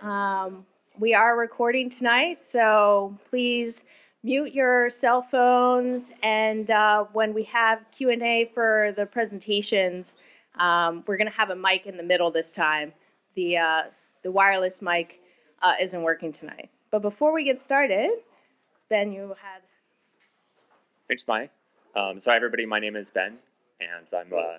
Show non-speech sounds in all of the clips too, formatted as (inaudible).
Um, we are recording tonight, so please mute your cell phones. And uh, when we have Q and A for the presentations, um, we're going to have a mic in the middle this time. The uh, the wireless mic uh, isn't working tonight. But before we get started, Ben, you had Thanks, Mai. Um, so, hi, everybody. My name is Ben, and I'm a,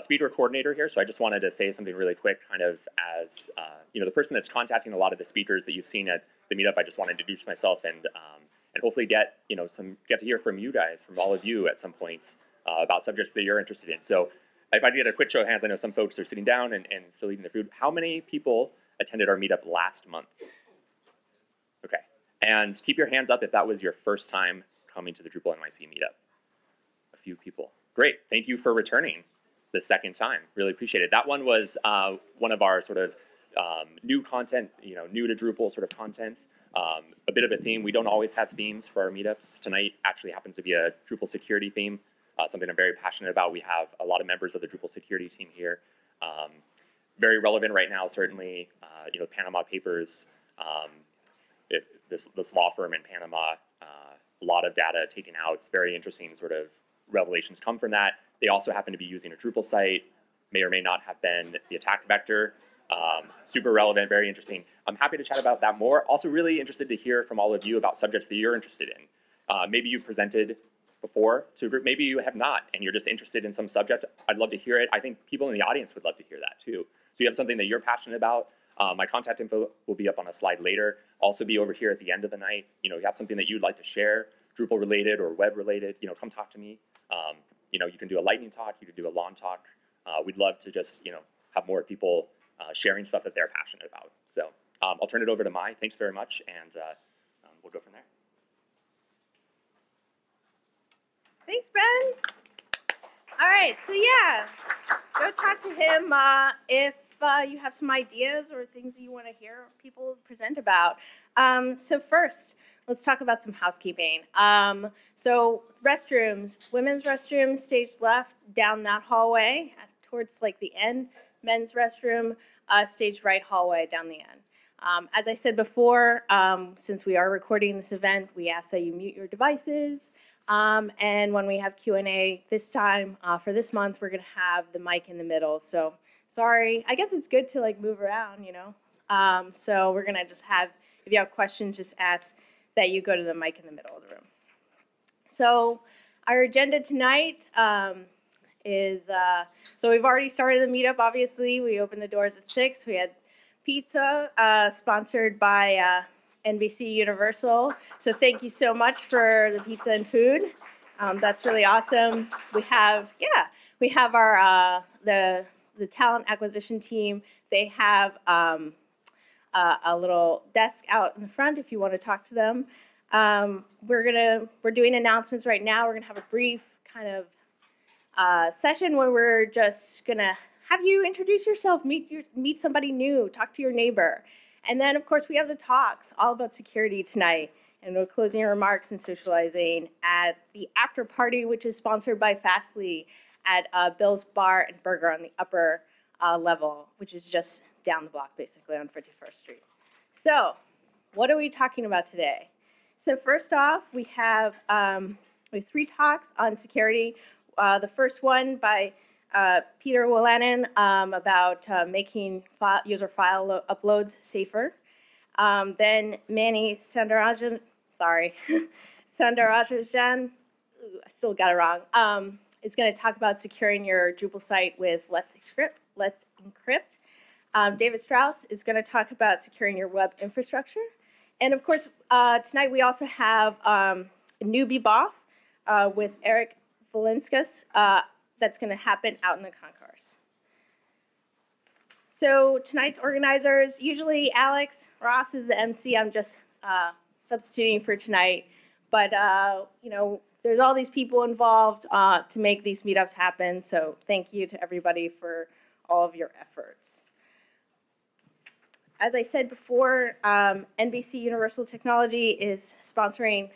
speaker coordinator here. So, I just wanted to say something really quick, kind of as uh, you know, the person that's contacting a lot of the speakers that you've seen at the meetup. I just wanted to introduce myself and um, and hopefully get you know some get to hear from you guys, from all of you at some points uh, about subjects that you're interested in. So, if I get a quick show of hands, I know some folks are sitting down and, and still eating their food. How many people attended our meetup last month? Okay, and keep your hands up if that was your first time coming to the Drupal NYC meetup. A few people. Great. Thank you for returning the second time. Really appreciate it. That one was uh, one of our sort of um, new content, you know, new to Drupal sort of content. Um, a bit of a theme. We don't always have themes for our meetups. Tonight actually happens to be a Drupal security theme, uh, something I'm very passionate about. We have a lot of members of the Drupal security team here. Um, very relevant right now, certainly. Uh, you know, Panama Papers, um, it, this, this law firm in Panama uh, a lot of data taken out. It's very interesting sort of revelations come from that. They also happen to be using a Drupal site, may or may not have been the attack vector. Um, super relevant, very interesting. I'm happy to chat about that more. Also, really interested to hear from all of you about subjects that you're interested in. Uh, maybe you've presented before to a group, maybe you have not, and you're just interested in some subject. I'd love to hear it. I think people in the audience would love to hear that too. So you have something that you're passionate about. Uh, my contact info will be up on a slide later. Also be over here at the end of the night. You know, you have something that you'd like to share, Drupal related or web related, you know, come talk to me. Um, you know, you can do a lightning talk, you can do a long talk. Uh, we'd love to just, you know, have more people uh, sharing stuff that they're passionate about. So um, I'll turn it over to Mai. Thanks very much, and uh, um, we'll go from there. Thanks, Ben. All right, so yeah, go talk to him uh, if uh, you have some ideas or things that you want to hear people present about. Um, so first, let's talk about some housekeeping. Um, so restrooms, women's restrooms, stage left, down that hallway towards like the end. Men's restroom, uh, stage right hallway down the end. Um, as I said before, um, since we are recording this event, we ask that you mute your devices. Um, and when we have Q&A this time, uh, for this month, we're going to have the mic in the middle. So sorry. I guess it's good to like move around, you know. Um, so we're gonna just have, if you have questions, just ask that you go to the mic in the middle of the room. So our agenda tonight um, is, uh, so we've already started the meetup, obviously. We opened the doors at 6. We had pizza uh, sponsored by uh, NBC Universal. So thank you so much for the pizza and food. Um, that's really awesome. We have, yeah, we have our, uh, the the talent acquisition team, they have um, uh, a little desk out in the front if you want to talk to them. Um, we're gonna we're doing announcements right now. We're gonna have a brief kind of uh, session where we're just gonna have you introduce yourself, meet your meet somebody new, talk to your neighbor, and then of course we have the talks all about security tonight. And we're closing remarks and socializing at the after party, which is sponsored by Fastly at uh, Bill's Bar and Burger on the upper uh, level, which is just down the block basically on 51st Street. So, what are we talking about today? So, first off, we have, um, we have three talks on security. Uh, the first one by uh, Peter Wolanin um, about uh, making file, user file uploads safer. Um, then Manny Sandarajan, sorry, (laughs) Sandarajan, I still got it wrong, um, is going to talk about securing your Drupal site with Let's Encrypt. Let's Encrypt. Um, David Strauss is going to talk about securing your web infrastructure. And of course, uh, tonight we also have um, newbie BOF uh, with Eric Valinskas uh, that's going to happen out in the concourse. So tonight's organizers, usually Alex Ross is the MC. I'm just uh, substituting for tonight. But, uh, you know, there's all these people involved uh, to make these meetups happen. So thank you to everybody for all of your efforts. As I said before, um, NBC Universal Technology is sponsoring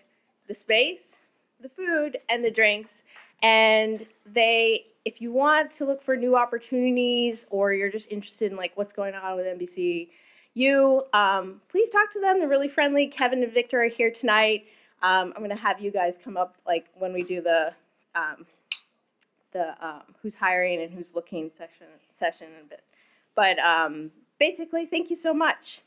the space, the food, and the drinks. And they, if you want to look for new opportunities or you're just interested in like what's going on with NBC, you, um, please talk to them. They're really friendly. Kevin and Victor are here tonight. Um, I'm gonna have you guys come up like when we do the um, the um, who's hiring and who's looking session session a bit. But um, basically, thank you so much.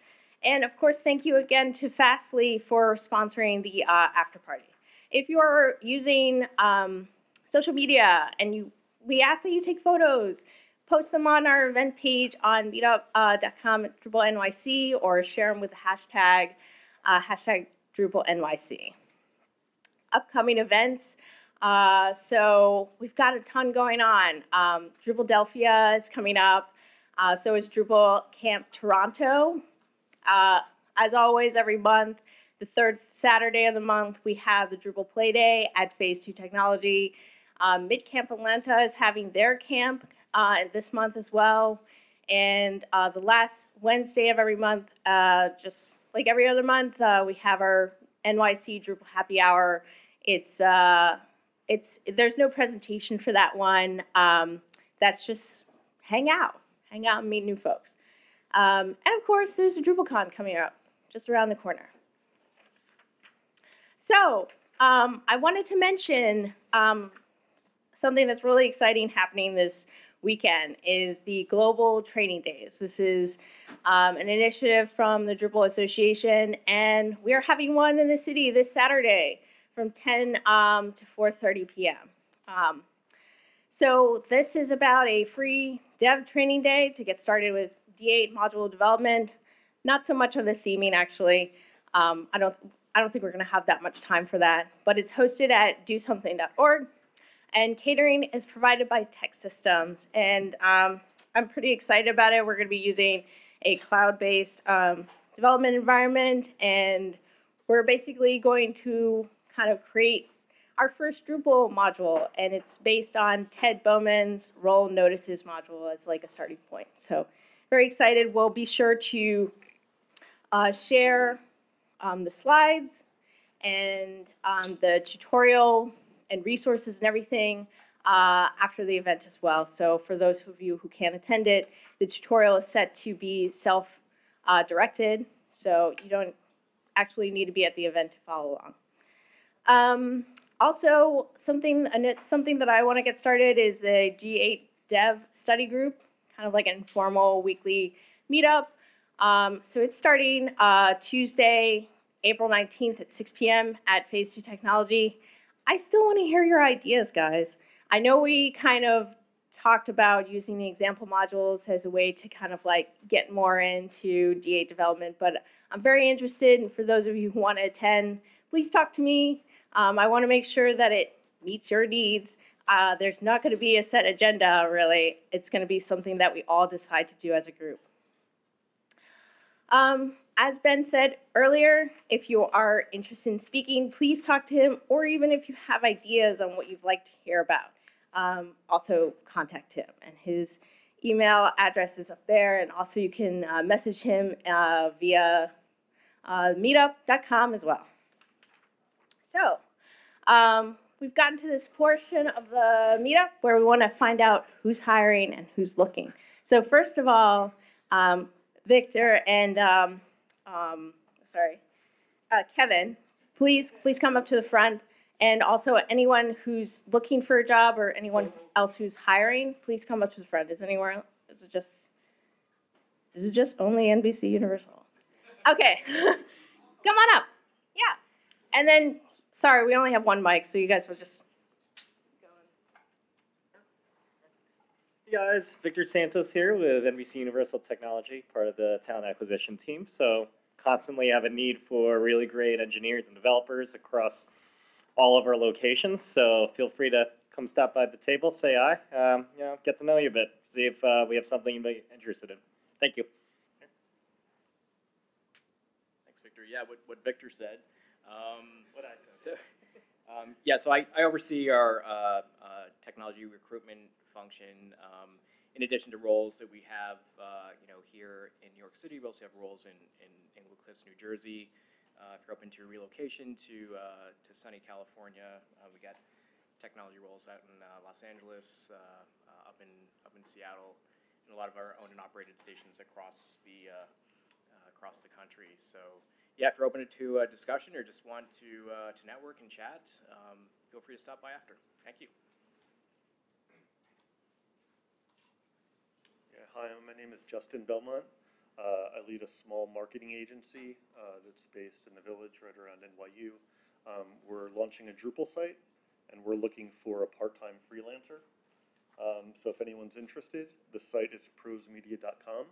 And of course, thank you again to Fastly for sponsoring the uh, after party. If you're using um, social media and you, we ask that you take photos, post them on our event page on meetup.com at Drupal NYC or share them with the hashtag, uh, hashtag Drupal NYC. Upcoming events. Uh, so we've got a ton going on. Um, Drupal Delphia is coming up. Uh, so is Drupal Camp Toronto. Uh, as always, every month, the third Saturday of the month, we have the Drupal Play Day at Phase 2 Technology. Um, Midcamp Atlanta is having their camp uh, this month as well. And uh, the last Wednesday of every month, uh, just like every other month, uh, we have our NYC Drupal Happy Hour. It's uh, it's there's no presentation for that one. Um, that's just hang out, hang out and meet new folks. Um, and of course, there's a DrupalCon coming up just around the corner. So um, I wanted to mention um, something that's really exciting happening this weekend is the Global Training Days. This is um, an initiative from the Drupal Association, and we are having one in the city this Saturday from 10 um, to 4.30 p.m. Um, so this is about a free dev training day to get started with D8 module development. Not so much on the theming, actually. Um, I don't. I don't think we're going to have that much time for that. But it's hosted at DoSomething.org, and catering is provided by TEKsystems, And um, I'm pretty excited about it. We're going to be using a cloud-based um, development environment, and we're basically going to kind of create our first Drupal module, and it's based on Ted Bowman's role notices module as like a starting point. So very excited. We'll be sure to uh, share um, the slides and um, the tutorial and resources and everything uh, after the event as well. So for those of you who can't attend it, the tutorial is set to be self-directed, uh, so you don't actually need to be at the event to follow along. Um, also, something something that I want to get started is a D8 Dev study group, kind of like an informal weekly meetup. Um, so it's starting uh, Tuesday, April 19th at 6 p.m. at Phase 2 Technology. I still want to hear your ideas, guys. I know we kind of talked about using the example modules as a way to kind of like get more into D8 development, but I'm very interested, and for those of you who want to attend, please talk to me. Um, I want to make sure that it meets your needs. Uh, there's not going to be a set agenda, really. It's going to be something that we all decide to do as a group. Um, as Ben said earlier, if you are interested in speaking, please talk to him, or even if you have ideas on what you'd like to hear about, um, also contact him. And his email address is up there, and also you can uh, message him uh, via uh, meetup.com as well. So, um, we've gotten to this portion of the meetup where we want to find out who's hiring and who's looking. So, first of all, um, Victor and um, um sorry, uh, Kevin, please please come up to the front. And also, anyone who's looking for a job or anyone else who's hiring, please come up to the front. Is anywhere? Is it just? Is it just only NBC Universal? Okay, (laughs) come on up. Yeah, and then Sorry, we only have one mic, so you guys will just. Hey guys, Victor Santos here with NBC Universal Technology, part of the talent acquisition team. So constantly have a need for really great engineers and developers across all of our locations. So feel free to come stop by the table, say hi, um, you know, get to know you a bit, see if uh, we have something you might be interested in. Thank you. Thanks, Victor. Yeah, what, what Victor said. Um, what I so, um, yeah, so I, I oversee our uh, uh, technology recruitment function. Um, in addition to roles that we have, uh, you know, here in New York City, we also have roles in, in Englewood Cliffs, New Jersey. Uh, if you're open to relocation to uh, to sunny California, uh, we got technology roles out in Los Angeles, up in up in Seattle, and a lot of our owned and operated stations across the across the country. So yeah, if you're open to a discussion or just want to uh, to network and chat, um, feel free to stop by after. Thank you. Yeah, hi, my name is Justin Belmont. Uh, I lead a small marketing agency uh, that's based in the village right around NYU. Um, we're launching a Drupal site and we're looking for a part time freelancer. Um, so if anyone's interested, the site is prosemedia.com,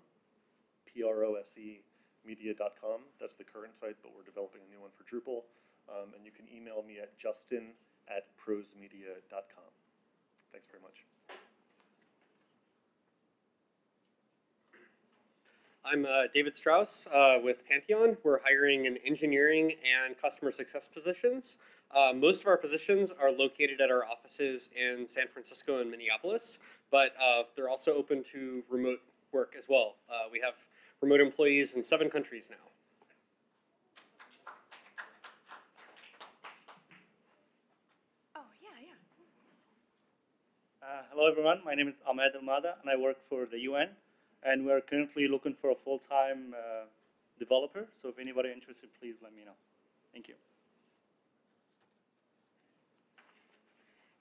P R O S E media.com. That's the current site, but we're developing a new one for Drupal. Um, and you can email me at justin at prosemedia.com. Thanks very much. I'm uh, David Strauss uh, with Pantheon. We're hiring in engineering and customer success positions. Uh, most of our positions are located at our offices in San Francisco and Minneapolis, but uh, they're also open to remote work as well. Uh, we have remote employees in seven countries now. Oh, yeah, yeah. Uh, hello everyone, my name is Ahmed Almada and I work for the UN and we're currently looking for a full-time uh, developer. So if anybody interested, please let me know. Thank you.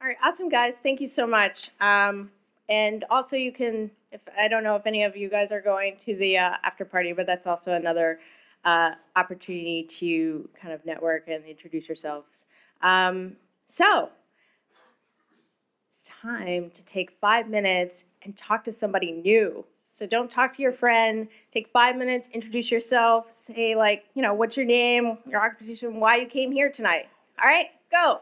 All right, awesome, guys. Thank you so much. Um, and also, you can, if I don't know if any of you guys are going to the uh, after party, but that's also another uh, opportunity to kind of network and introduce yourselves. Um, so, it's time to take five minutes and talk to somebody new. So don't talk to your friend. Take five minutes, introduce yourself, say like, you know, what's your name, your occupation, why you came here tonight. All right, go.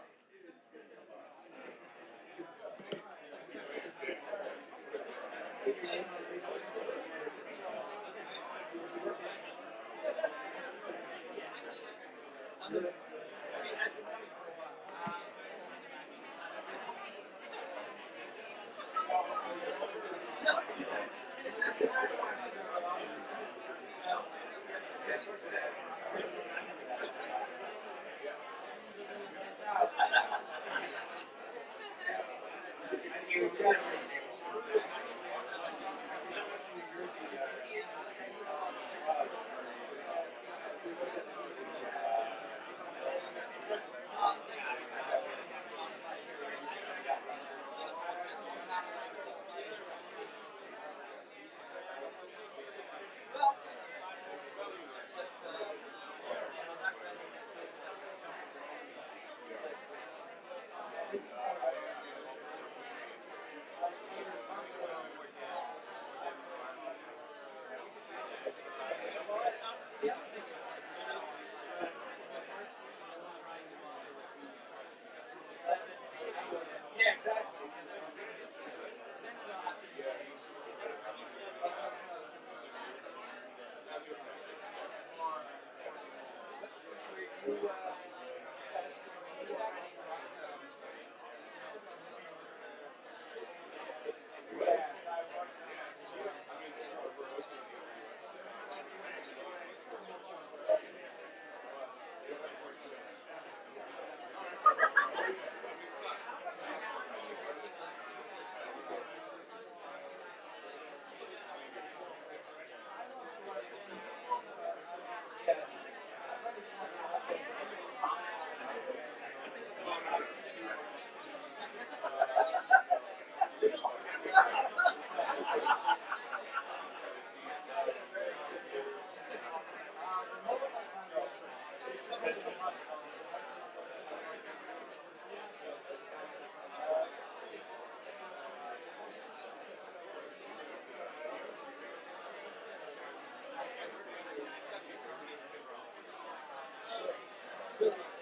Yeah.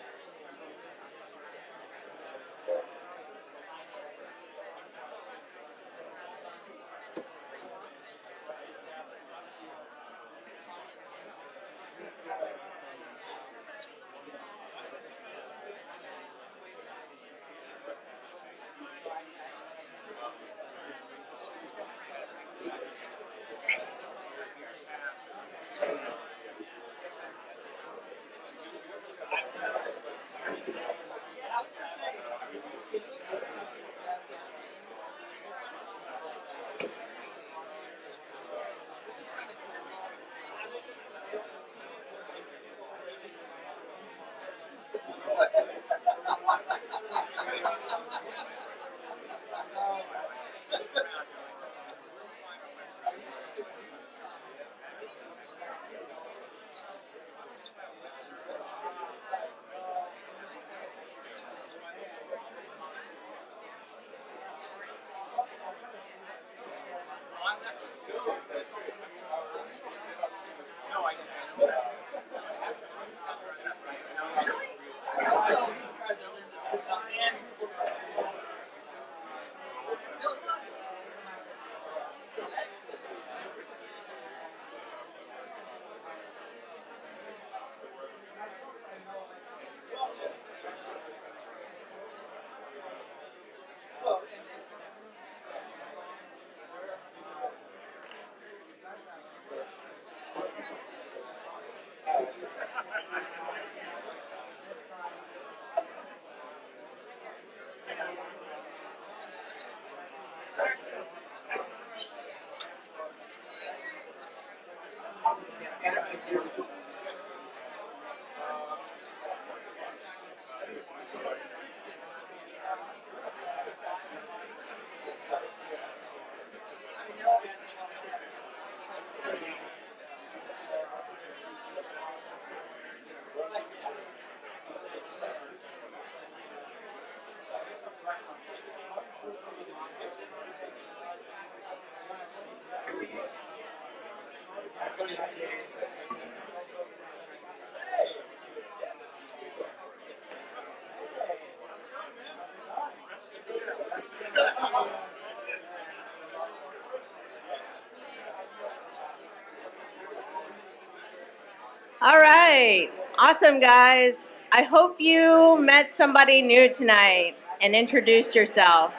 All right. Awesome, guys. I hope you met somebody new tonight and introduced yourself.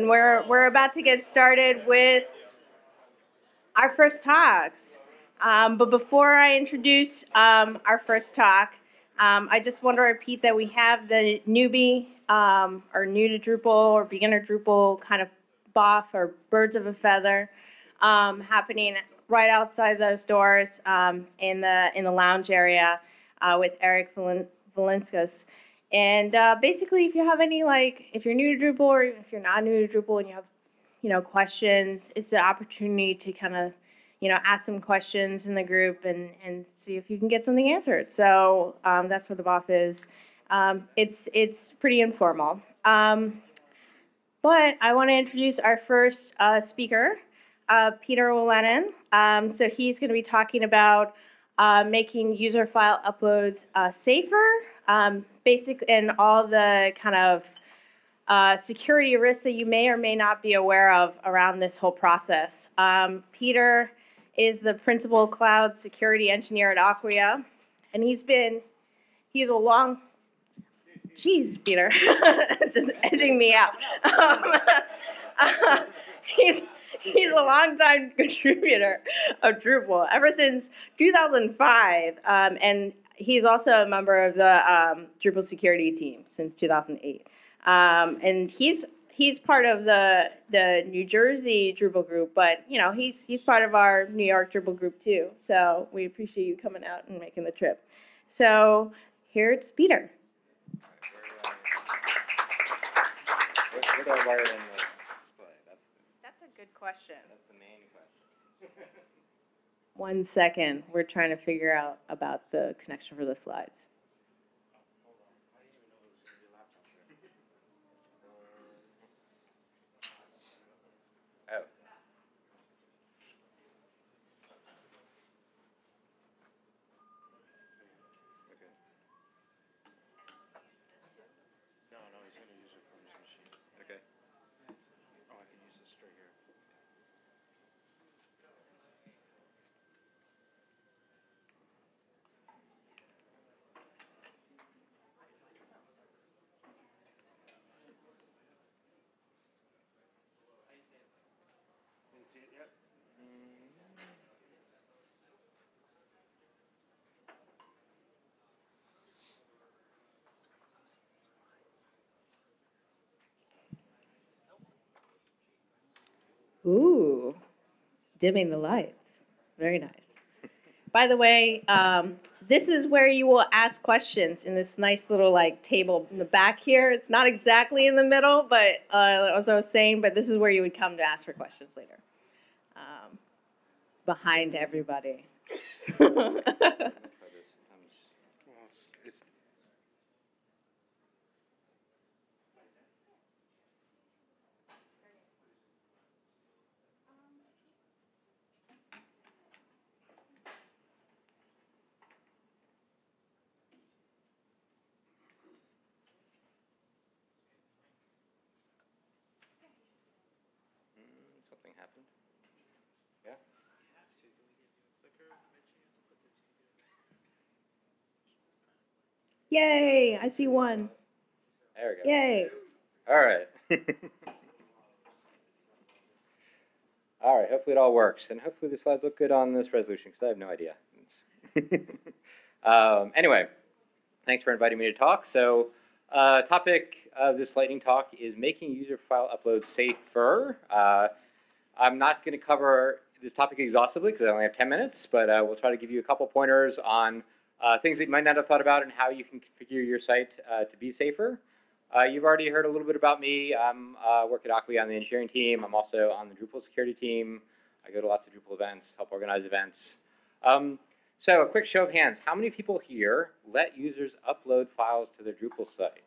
And we're, we're about to get started with our first talks. Um, but before I introduce um, our first talk, um, I just want to repeat that we have the newbie um, or new to Drupal or beginner Drupal kind of BOF or birds of a feather um, happening right outside those doors um, in the in the lounge area uh, with Eric Valen-. And uh, basically, if you have any like, if you're new to Drupal or if you're not new to Drupal and you have, you know, questions, it's an opportunity to kind of, you know, ask some questions in the group and and see if you can get something answered. So um, that's where the BOF is. Um, it's it's pretty informal. Um, but I want to introduce our first uh, speaker, uh, Peter Wolanin. Um, so he's going to be talking about uh, making user file uploads uh, safer, um, basic, and all the kind of uh, security risks that you may or may not be aware of around this whole process. Um, Peter is the principal cloud security engineer at Acquia, and he's been he's a long Jeez, Peter, (laughs) just edging me out. Um, (laughs) he's he's a longtime (laughs) contributor of Drupal ever since 2005, um, and he's also a member of the um, Drupal security team since 2008. Um, and he's he's part of the the New Jersey Drupal group, but you know he's he's part of our New York Drupal group too. So we appreciate you coming out and making the trip. So here's Peter. Where do I wire in the display? That's, That's a good question. that's question. One second, we're trying to figure out about the connection for the slides. Oh. Okay. No, no, he's gonna use it from his machine. Okay. Oh, I can use this straight here. Didn't see it yet? Ooh, dimming the lights. Very nice. By the way, um, this is where you will ask questions in this nice little like table in the back here. It's not exactly in the middle, but uh, as I was saying, but this is where you would come to ask for questions later. Um, behind everybody. (laughs) Try this. I'm just- Well, it's, it's, Mm, Something happened. Yeah? Yay! I see one. There we go. Yay! All right. (laughs) all right. Hopefully it all works, and hopefully the slides look good on this resolution because I have no idea. (laughs) um, anyway, thanks for inviting me to talk. So, uh, topic of this lightning talk is making user file uploads safer. Uh, I'm not going to cover this topic exhaustively because I only have 10 minutes, but uh, we'll try to give you a couple pointers on uh, things that you might not have thought about and how you can configure your site uh, to be safer. Uh, you've already heard a little bit about me. I'm uh, work at Acquia on the engineering team. I'm also on the Drupal security team. I go to lots of Drupal events, help organize events. Um, so a quick show of hands. How many people here let users upload files to their Drupal site?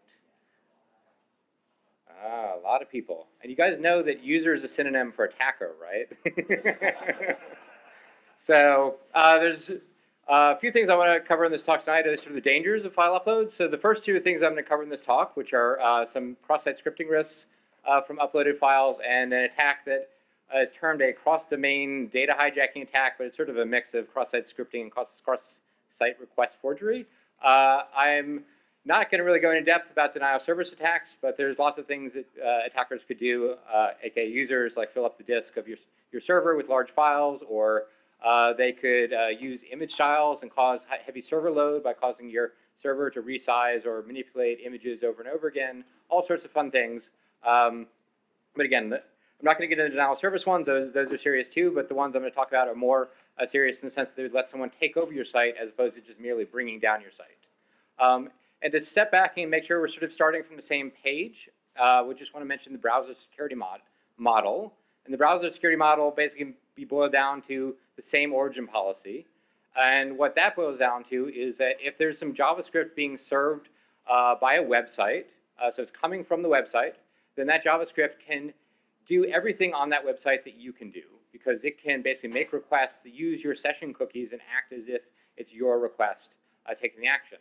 Ah, a lot of people. And you guys know that user is a synonym for attacker, right? (laughs) so uh, there's uh, a few things I want to cover in this talk tonight are sort of the dangers of file uploads. So the first two things I'm going to cover in this talk, which are uh, some cross-site scripting risks uh, from uploaded files and an attack that uh, is termed a cross-domain data hijacking attack, but it's sort of a mix of cross-site scripting and cross-site request forgery. Uh, I'm not going to really go into depth about denial of service attacks, but there's lots of things that attackers could do, aka users like fill up the disk of your, your server with large files, or uh, they could uh, use image styles and cause heavy server load by causing your server to resize or manipulate images over and over again, all sorts of fun things. Um, but again, the, I'm not going to get into the denial of service ones, those, those are serious too, but the ones I'm going to talk about are more uh, serious in the sense that they would let someone take over your site as opposed to just merely bringing down your site. Um, and to step back and make sure we're sort of starting from the same page, uh, we just want to mention the browser security mod model. And the browser security model basically can be boiled down to the same origin policy. And what that boils down to is that if there's some JavaScript being served uh, by a website, uh, so it's coming from the website, then that JavaScript can do everything on that website that you can do because it can basically make requests that use your session cookies and act as if it's your request uh, taking the action.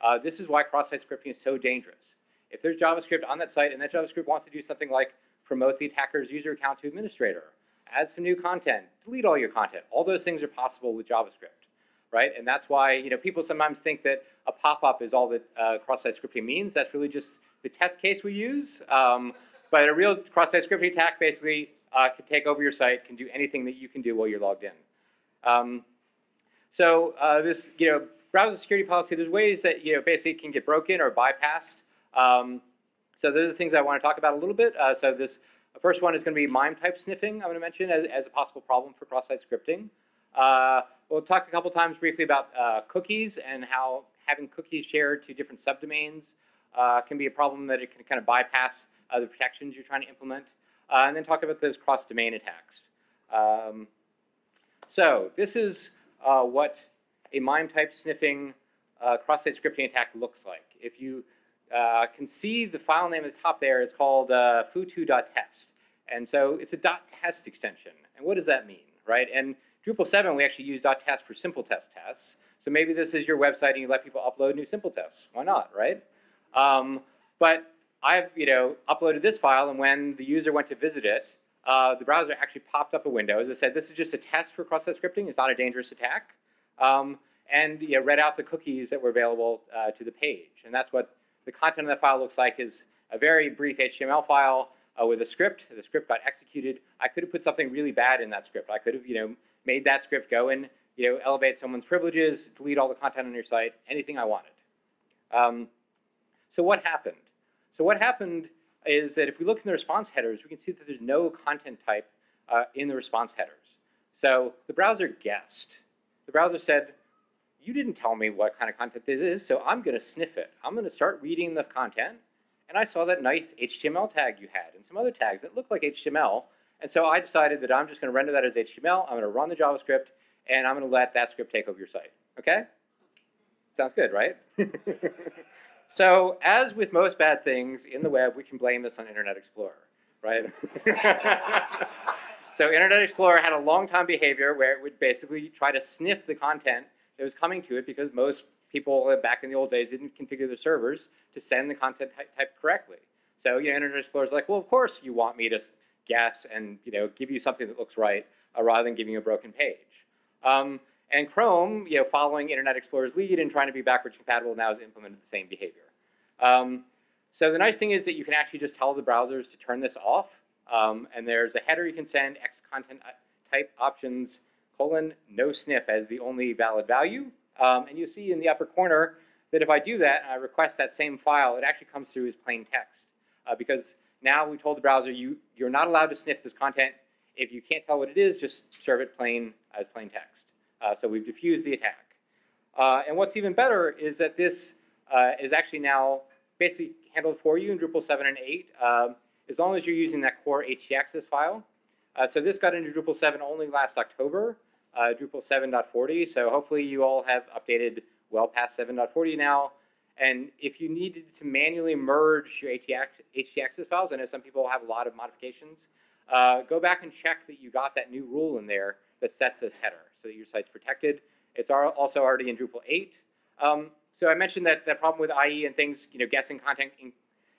Uh, this is why cross-site scripting is so dangerous. If there's JavaScript on that site and that JavaScript wants to do something like promote the attacker's user account to administrator, add some new content, delete all your content, all those things are possible with JavaScript, right? And that's why you know people sometimes think that a pop-up is all that uh, cross-site scripting means. That's really just the test case we use. Um, but a real cross-site scripting attack basically uh, can take over your site, can do anything that you can do while you're logged in. Um, so uh, this, you know, browser security policy, there's ways that, you know, basically can get broken or bypassed. Um, so those are the things I want to talk about a little bit. Uh, so this first one is going to be MIME type sniffing, I'm going to mention as, as a possible problem for cross-site scripting. Uh, we'll talk a couple times briefly about uh, cookies and how having cookies shared to different subdomains uh, can be a problem that it can kind of bypass uh, the protections you're trying to implement. Uh, and then talk about those cross-domain attacks. Um, so this is uh, what a MIME type sniffing cross-site scripting attack looks like. If you uh, can see the file name at the top there. It's called uh, foo2.test. And so it's a .test extension. And what does that mean, right? And Drupal 7, we actually use .test for simple test tests. So maybe this is your website and you let people upload new simple tests. Why not, right? Um, but I've, you know, uploaded this file, and when the user went to visit it, uh, the browser actually popped up a window. As I said, this is just a test for cross-site scripting. It's not a dangerous attack. Um, and you know, read out the cookies that were available uh, to the page. And that's what the content of that file looks like is a very brief HTML file uh, with a script. The script got executed. I could have put something really bad in that script. I could have, you know, made that script go and, you know, elevate someone's privileges, delete all the content on your site, anything I wanted. Um, so what happened? So what happened is that if we look in the response headers, we can see that there's no content type uh, in the response headers. So the browser guessed. The browser said, you didn't tell me what kind of content this is, so I'm going to sniff it. I'm going to start reading the content, and I saw that nice HTML tag you had and some other tags that look like HTML, and so I decided that I'm just going to render that as HTML. I'm going to run the JavaScript, and I'm going to let that script take over your site. Okay? Sounds good, right? (laughs) so as with most bad things in the web, we can blame this on Internet Explorer, right? (laughs) so Internet Explorer had a long time behavior where it would basically try to sniff the content that was coming to it because most people back in the old days didn't configure their servers to send the content type correctly. So you know, Internet Explorer is like, well, of course you want me to guess and you know give you something that looks right uh, rather than giving you a broken page. Um, and Chrome, you know, following Internet Explorer's lead and trying to be backwards compatible, now has implemented the same behavior. Um, so the nice thing is that you can actually just tell the browsers to turn this off. Um, and there's a header you can send, X content uh, type options, colon, no sniff as the only valid value. Um, and you see in the upper corner that if I do that and I request that same file, it actually comes through as plain text. Uh, because now we told the browser you, you're not allowed to sniff this content. If you can't tell what it is, just serve it plain as plain text. Uh, so we've diffused the attack. Uh, and what's even better is that this uh, is actually now basically handled for you in Drupal 7 and 8, um, as long as you're using that core htaccess file. Uh, so this got into Drupal 7 only last October, uh, Drupal 7.40. So hopefully you all have updated well past 7.40 now. And if you needed to manually merge your htaccess files, I know some people have a lot of modifications, uh, go back and check that you got that new rule in there that sets this header so that your site's protected. It's also already in Drupal 8. Um, so I mentioned that that problem with IE and things, you know, guessing content,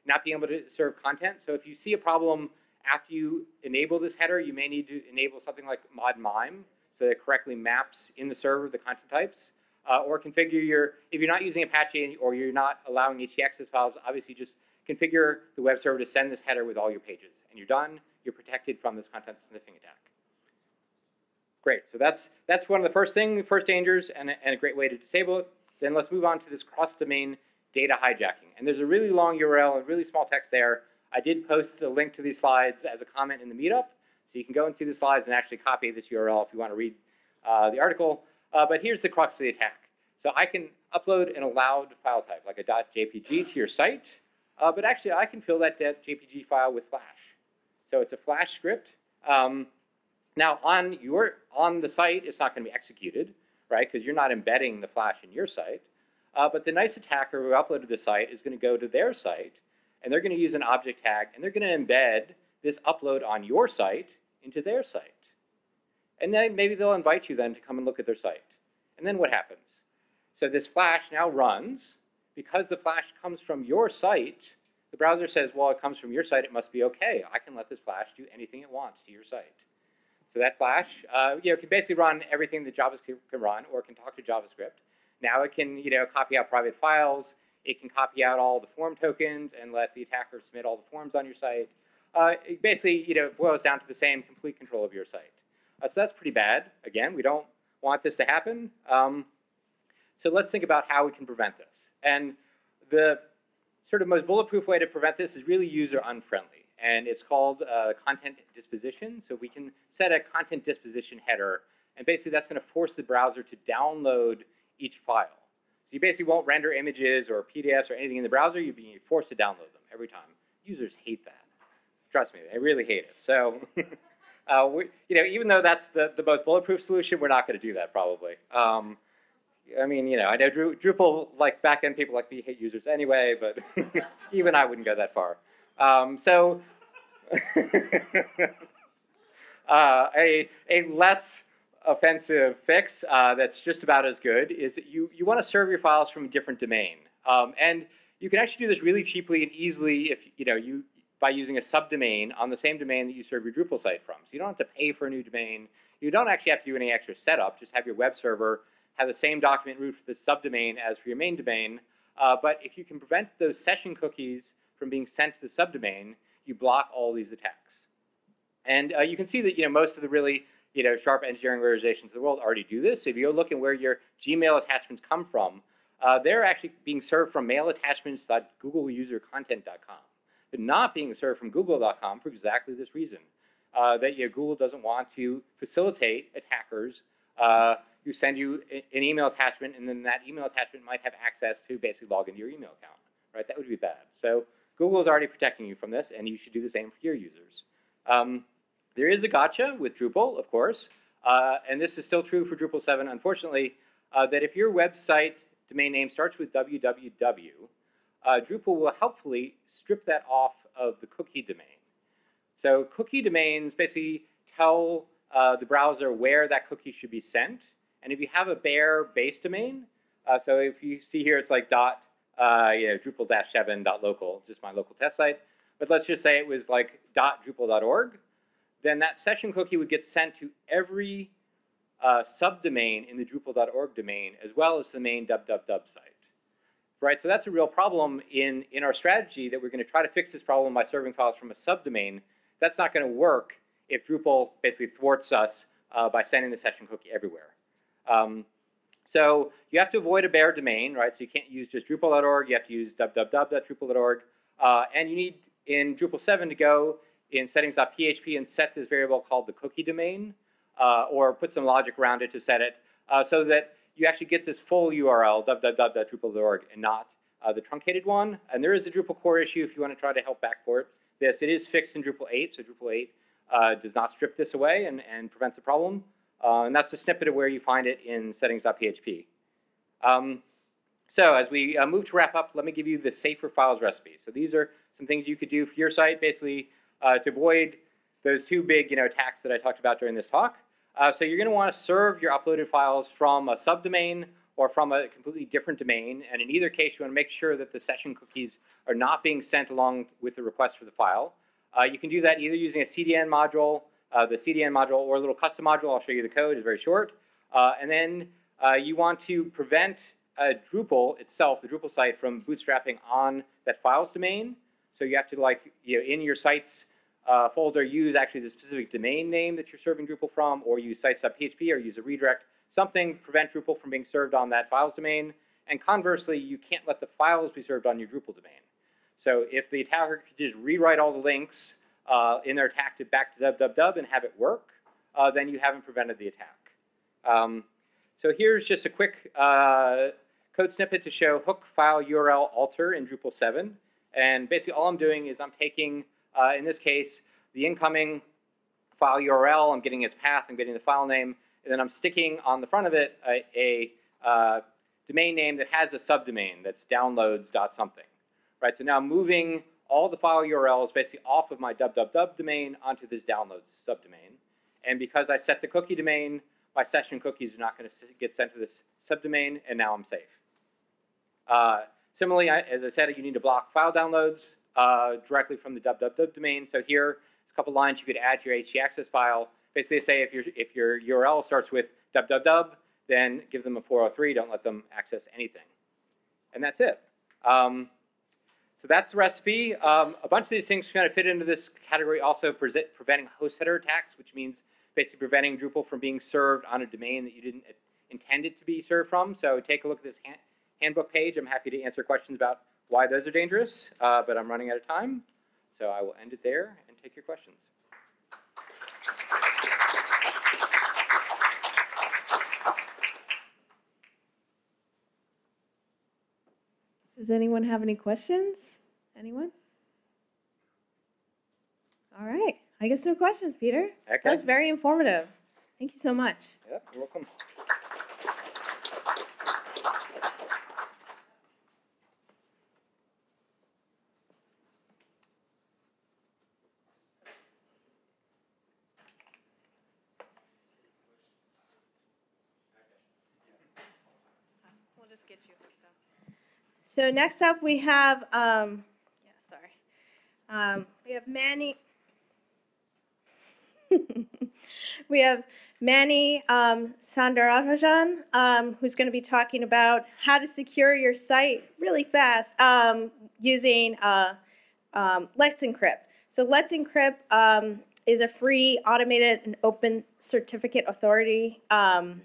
not being able to serve content. So if you see a problem after you enable this header, you may need to enable something like mod mime so that it correctly maps in the server the content types. Uh, or configure your, if you're not using Apache or you're not allowing htaccess files, obviously just configure the web server to send this header with all your pages. And you're done, you're protected from this content sniffing attack. Great, so that's, that's one of the first thing, first dangers, and a, and a great way to disable it. Then let's move on to this cross-domain data hijacking. And there's a really long URL and really small text there. I did post a link to these slides as a comment in the meetup, so you can go and see the slides and actually copy this URL if you want to read uh, the article. Uh, but here's the crux of the attack. So I can upload an allowed file type, like a .jpg to your site, uh, but actually I can fill that JPG file with Flash. So it's a Flash script. Um, now on your on the site, it's not going to be executed, right? Because you're not embedding the Flash in your site. Uh, but the nice attacker who uploaded the site is going to go to their site, and they're going to use an object tag, and they're going to embed this upload on your site into their site. And then maybe they'll invite you then to come and look at their site. And then what happens? So this Flash now runs. Because the Flash comes from your site, the browser says, well, it comes from your site, it must be okay. I can let this Flash do anything it wants to your site. So that Flash, uh, you know, can basically run everything that JavaScript can run, or can talk to JavaScript. Now it can, you know, copy out private files. It can copy out all the form tokens and let the attacker submit all the forms on your site. Uh, it basically, you know, boils down to the same complete control of your site. Uh, so that's pretty bad. Again, we don't want this to happen. Um, so let's think about how we can prevent this. And the sort of most bulletproof way to prevent this is really user unfriendly. And it's called uh, content disposition. So we can set a content disposition header. And basically that's going to force the browser to download each file. So you basically won't render images or PDFs or anything in the browser. You'll be forced to download them every time. Users hate that. Trust me, they really hate it. So, (laughs) uh, we, you know, even though that's the, the most bulletproof solution, we're not going to do that probably. Um, I mean, you know, I know Drupal, like backend people like me hate users anyway, but (laughs) even I wouldn't go that far. Um, so, (laughs) uh, a, a less offensive fix uh, that's just about as good is that you, you want to serve your files from a different domain. Um, and you can actually do this really cheaply and easily if you know you by using a subdomain on the same domain that you serve your Drupal site from. So you don't have to pay for a new domain. You don't actually have to do any extra setup. Just have your web server have the same document root for the subdomain as for your main domain. Uh, but if you can prevent those session cookies from being sent to the subdomain, you block all these attacks. And uh, you can see that you know most of the really you know sharp engineering organizations in the world already do this. So if you go look at where your Gmail attachments come from, uh, they're actually being served from mailattachments.googleusercontent.com. Not being served from google.com for exactly this reason. Uh, that know, Google doesn't want to facilitate attackers uh, who send you an email attachment, and then that email attachment might have access to basically log into your email account, right? That would be bad. So Google is already protecting you from this, and you should do the same for your users. Um, there is a gotcha with Drupal, of course, uh, and this is still true for Drupal 7, unfortunately, uh, that if your website domain name starts with www, uh, Drupal will helpfully strip that off of the cookie domain. So cookie domains basically tell uh, the browser where that cookie should be sent, and if you have a bare base domain, uh, so if you see here, it's like dot, uh, you know, Drupal-7 dot local, just my local test site. But let's just say it was like dot Drupal.org, then that session cookie would get sent to every uh, subdomain in the Drupal.org domain, as well as the main www site. Right, so that's a real problem in, in our strategy that we're going to try to fix this problem by serving files from a subdomain. That's not going to work if Drupal basically thwarts us uh, by sending the session cookie everywhere. Um, So you have to avoid a bare domain, right? So you can't use just Drupal.org. You have to use www.drupal.org. Uh, and you need in Drupal 7 to go in settings.php and set this variable called the cookie domain, uh, or put some logic around it to set it, uh, so that you actually get this full URL, www.drupal.org, and not uh, the truncated one. And there is a Drupal core issue if you want to try to help backport this. It is fixed in Drupal 8, so Drupal 8 uh, does not strip this away and, and prevents the problem. Uh, and that's a snippet of where you find it in settings.php. Um, so as we uh, move to wrap up, let me give you the safer files recipe. So these are some things you could do for your site, basically uh, to avoid those two big you know, attacks that I talked about during this talk. Uh, so you're going to want to serve your uploaded files from a subdomain or from a completely different domain. And in either case, you want to make sure that the session cookies are not being sent along with the request for the file. Uh, you can do that either using a CDN module, uh, the CDN module, or a little custom module. I'll show you the code. It's very short. Uh, and then uh, you want to prevent uh, Drupal itself, the Drupal site, from bootstrapping on that files domain. So you have to, like, you know, in your site's uh, folder, use actually the specific domain name that you're serving Drupal from, or use sites.php, or use a redirect, something prevent Drupal from being served on that files domain. And conversely, you can't let the files be served on your Drupal domain. So if the attacker could just rewrite all the links uh, in their attack to back to www and have it work, uh, then you haven't prevented the attack. Um, so here's just a quick uh, code snippet to show hook file URL alter in Drupal 7. And basically all I'm doing is I'm taking, uh, in this case, the incoming file URL, I'm getting its path, I'm getting the file name, and then I'm sticking on the front of it a, a uh, domain name that has a subdomain that's downloads.something. Right, so now I'm moving all the file URLs basically off of my www domain onto this downloads subdomain. And because I set the cookie domain, my session cookies are not going to get sent to this subdomain, and now I'm safe. Uh, similarly, I, as I said, you need to block file downloads uh, directly from the www domain. So here, it's a couple lines you could add to your htaccess file. Basically, say if, your if your URL starts with www, then give them a 403. Don't let them access anything. And that's it. Um, so that's the recipe. Um, a bunch of these things kind of fit into this category also preventing host header attacks, which means basically preventing Drupal from being served on a domain that you didn't intend it to be served from. So take a look at this hand handbook page. I'm happy to answer questions about why those are dangerous, uh, but I'm running out of time. So I will end it there and take your questions. Does anyone have any questions? Anyone? All right. I guess no questions, Peter. Okay. That was very informative. Thank you so much. Yeah, you're welcome. We'll just get you hooked up. So next up we have, um, yeah, sorry. Um, we have Manny. (laughs) we have Manny um, Sandarajan, um, who's going to be talking about how to secure your site really fast um, using uh, um, Let's Encrypt. So Let's Encrypt um, is a free, automated, and open certificate authority. Um,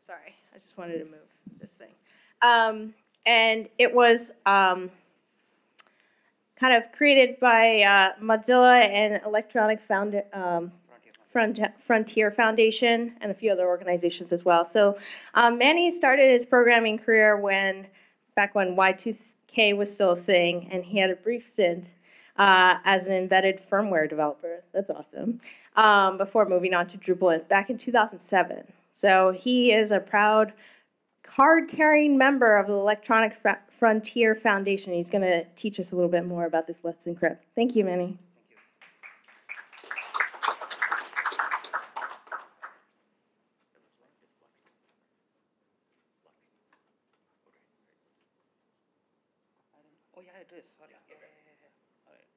sorry, I just wanted to move this thing. Um, and it was um, kind of created by uh, Mozilla and Electronic Found, um, Front, Frontier Foundation and a few other organizations as well. So um, Manny started his programming career when, back when Y2K was still a thing, and he had a brief stint uh, as an embedded firmware developer. That's awesome. Um, before moving on to Drupal back in 2007. So he is a proud card-carrying member of the Electronic Fr- Frontier Foundation. He's going to teach us a little bit more about this Let's Encrypt. Thank you, Manny. Oh, yeah, it is. Sorry. Yeah, yeah, yeah, yeah. All right.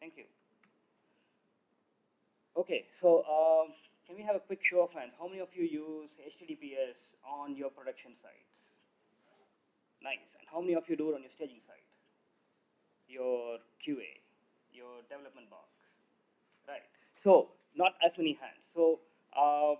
Thank you. Okay, so um, can we have a quick show of hands? How many of you use HTTPS on your production sites? Nice. And how many of you do it on your staging site? Your QA, your development box? Right? So not as many hands. So uh,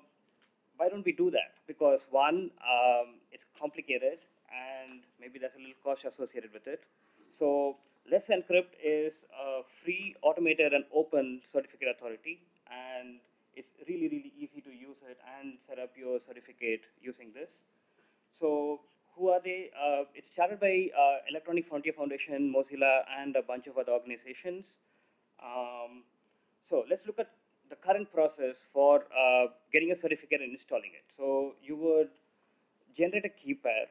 why don't we do that? Because one, um, it's complicated and maybe there's a little cost associated with it. So Let's Encrypt is a free, automated, and open certificate authority, and it's really, really easy to use it and set up your certificate using this. So who are they? Uh, it's started by uh, Electronic Frontier Foundation, Mozilla, and a bunch of other organizations. Um, so let's look at the current process for uh, getting a certificate and installing it. So you would generate a key pair,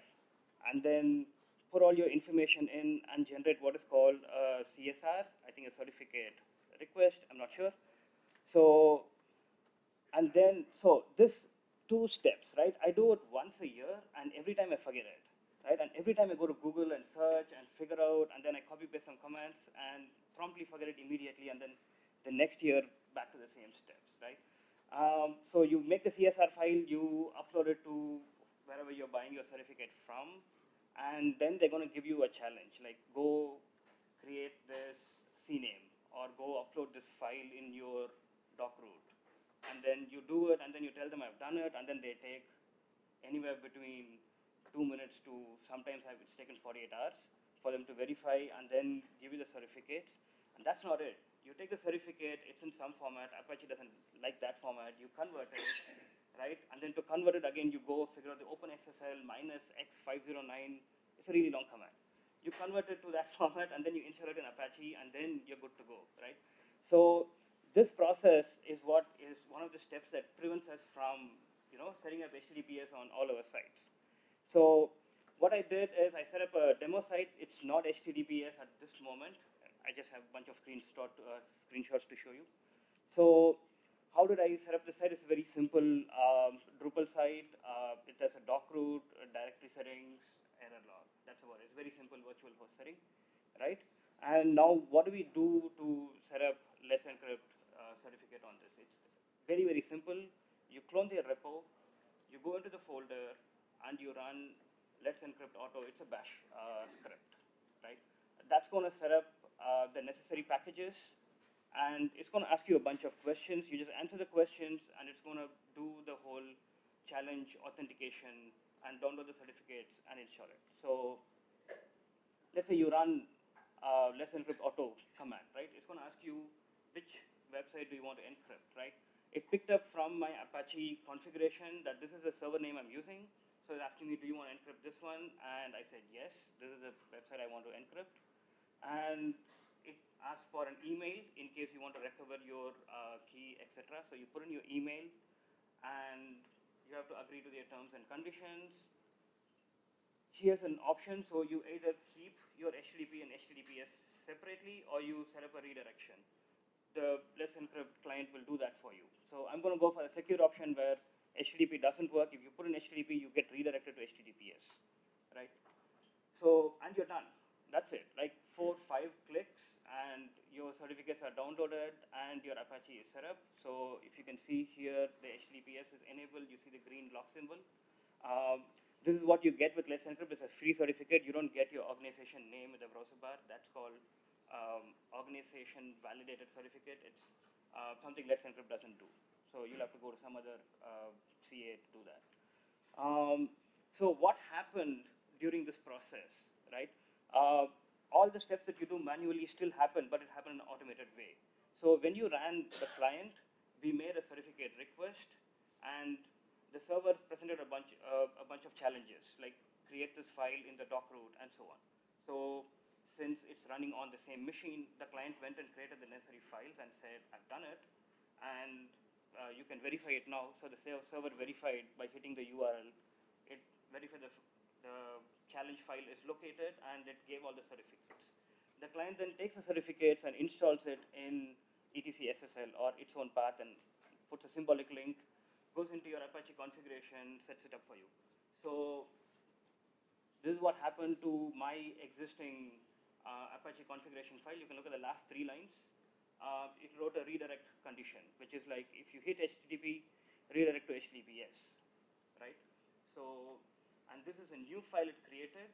and then put all your information in and generate what is called a CSR, I think a certificate request, I'm not sure. So, and then, so this two steps, right? I do it once a year and every time I forget it, right? And every time I go to Google and search and figure out, and then I copy paste some comments and promptly forget it immediately, and then the next year back to the same steps, right? Um, so you make the CSR file, you upload it to wherever you're buying your certificate from, and then they're going to give you a challenge like go create this CNAME or go upload this file in your doc root. And then you do it, and then you tell them I've done it, and then they take anywhere between two minutes to sometimes it's taken 48 hours for them to verify and then give you the certificates. And that's not it. You take the certificate, it's in some format, Apache doesn't like that format, you convert it, right? And then to convert it again, you go figure out the OpenSSL minus X509. It's a really long command. You convert it to that (laughs) format, and then you install it in Apache, and then you're good to go, right? So this process is what is one of the steps that prevents us from, you know, setting up HTTPS on all our sites. So what I did is I set up a demo site. It's not HTTPS at this moment. I just have a bunch of uh, screenshots to show you. So how did I set up the site? It's a very simple um, Drupal site. Uh, it has a doc root, uh, directory settings, error log. That's about it. It's very simple virtual host setting, right? And now what do we do to set up Let's Encrypt certificate on this? It's very, very simple. You clone the repo, you go into the folder, and you run Let's Encrypt auto. It's a bash uh, script, right? That's going to set up uh, the necessary packages and it's going to ask you a bunch of questions. You just answer the questions, and it's going to do the whole challenge authentication and download the certificates and install it. So let's say you run uh, Let's Encrypt Auto command, right? It's going to ask you which website do you want to encrypt, right? It picked up from my Apache configuration that this is the server name I'm using. So it's asking me, do you want to encrypt this one? And I said, yes, this is the website I want to encrypt. And ask for an email in case you want to recover your uh, key, etc. So you put in your email and you have to agree to their terms and conditions. Here's an option, so you either keep your HTTP and HTTPS separately or you set up a redirection. The Let's Encrypt client will do that for you. So I'm going to go for the secure option where HTTP doesn't work. If you put in HTTP, you get redirected to HTTPS, right? So, and you're done. That's it, like four, five clicks, and your certificates are downloaded and your Apache is set up. So if you can see here, the HTTPS is enabled. You see the green lock symbol. Um, this is what you get with Let's Encrypt. It's a free certificate. You don't get your organization name in the browser bar. That's called um, organization validated certificate. It's uh, something Let's Encrypt doesn't do. So you'll have to go to some other uh, CA to do that. Um, so what happened during this process, right? Uh, all the steps that you do manually still happen, but it happened in an automated way. So when you ran the client, we made a certificate request, and the server presented a bunch, uh, a bunch of challenges, like create this file in the doc root and so on. So since it's running on the same machine, the client went and created the necessary files and said, I've done it, and uh, you can verify it now. So the server verified by hitting the URL. It verified the, the challenge file is located and it gave all the certificates. The client then takes the certificates and installs it in etc SSL or its own path and puts a symbolic link, goes into your Apache configuration, sets it up for you. So this is what happened to my existing Apache configuration file. You can look at the last three lines. Uh, it wrote a redirect condition, which is like if you hit HTTP, redirect to HTTPS, right? So and this is a new file it created,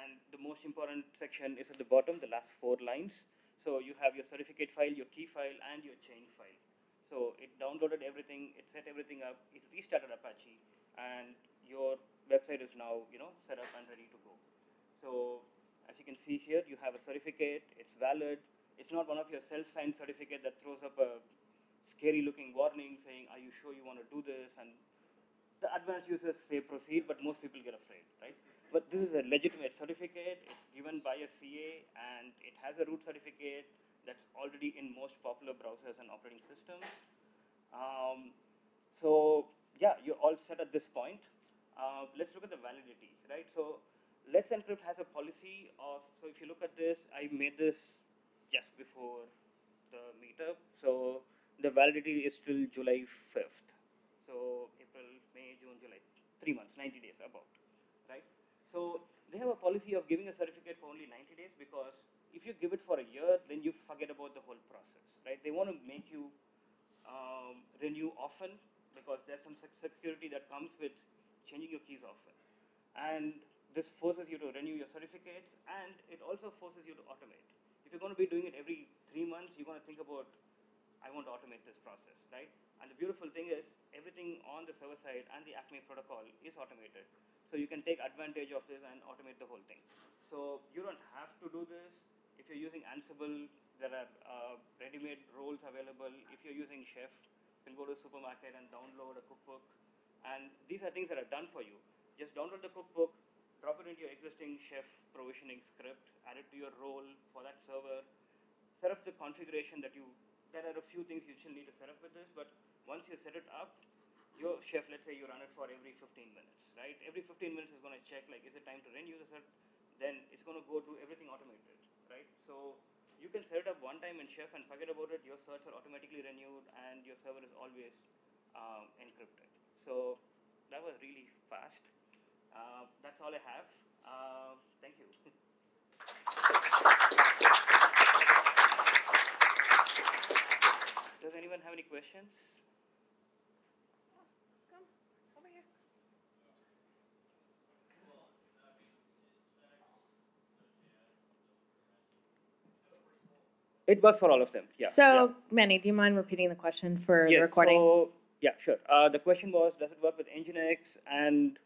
and the most important section is at the bottom, the last four lines. So you have your certificate file, your key file, and your chain file. So it downloaded everything, it set everything up, it restarted Apache, and your website is now, you know, set up and ready to go. So as you can see here, you have a certificate, it's valid. It's not one of your self-signed certificate that throws up a scary looking warning saying, are you sure you want to do this? And the advanced users say proceed, but most people get afraid, right? But this is a legitimate certificate. It's given by a CA, and it has a root certificate that's already in most popular browsers and operating systems. Um, so yeah, you're all set at this point. Uh, let's look at the validity, right? So Let's Encrypt has a policy of, so if you look at this, I made this just before the meetup. So the validity is till July 5th. So April, May, June, July, three months, 90 days about, right? So they have a policy of giving a certificate for only 90 days because if you give it for a year, then you forget about the whole process, right? They want to make you um, renew often because there's some security that comes with changing your keys often. And this forces you to renew your certificates and it also forces you to automate. If you're going to be doing it every three months, you're going to think about, I want to automate this process, right? And the beautiful thing is everything on the server side and the Acme protocol is automated. So you can take advantage of this and automate the whole thing. So you don't have to do this. If you're using Ansible, there are uh, ready-made roles available. If you're using Chef, you can go to the supermarket and download a cookbook. And these are things that are done for you. Just download the cookbook, drop it into your existing Chef provisioning script, add it to your role for that server, set up the configuration that you, there are a few things you still need to set up with this, but once you set it up, your Chef, let's say you run it for every 15 minutes, right? Every 15 minutes is going to check, like, is it time to renew the set? Then it's going to go to everything automated, right? So you can set it up one time in Chef and forget about it. Your certs are automatically renewed and your server is always um, encrypted. So that was really fast. Uh, that's all I have. Uh, thank you. (laughs) Does anyone have any questions? Come over here. It works for all of them. Yeah. so, yeah. Manny, do you mind repeating the question for yes, the recording? So, yeah, sure. Uh, the question was, does it work with Nginx and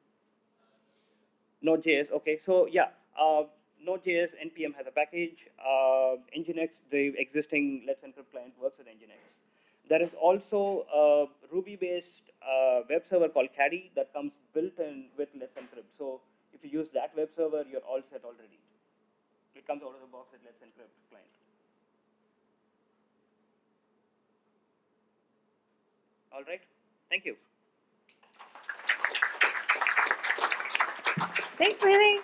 Node.js? Okay, so yeah, uh, Node.js npm has a package. Uh, Nginx, the existing Let's Encrypt client, works with Nginx. There is also a Ruby-based uh, web server called Caddy that comes built in with Let's Encrypt. So if you use that web server, you're all set already. It comes out of the box with Let's Encrypt client. All right, thank you. Thanks, Manny.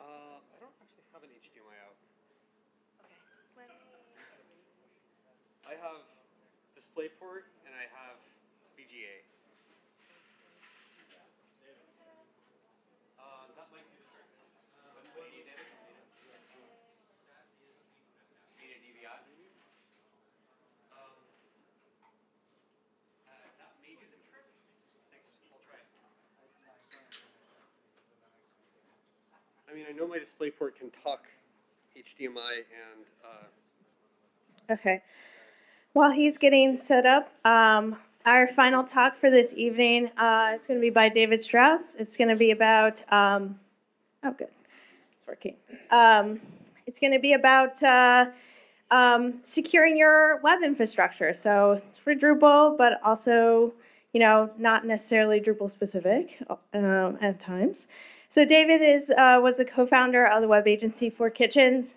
Uh, I don't actually have an HDMI out. I have DisplayPort and I have VGA. Uh, that might do the trick. What, what do you need, David? Need a DVI? Um, uh, that may do the trick. Thanks, I'll try it. I know my DisplayPort can talk HDMI and uh, Okay. While he's getting set up, um, our final talk for this evening uh, is going to be by David Strauss. It's going to be about, um, oh, good, it's working. Um, it's going to be about uh, um, securing your web infrastructure. So it's for Drupal, but also, you know, not necessarily Drupal specific um, at times. So David is uh, was a co-founder of the web agency Four Kitchens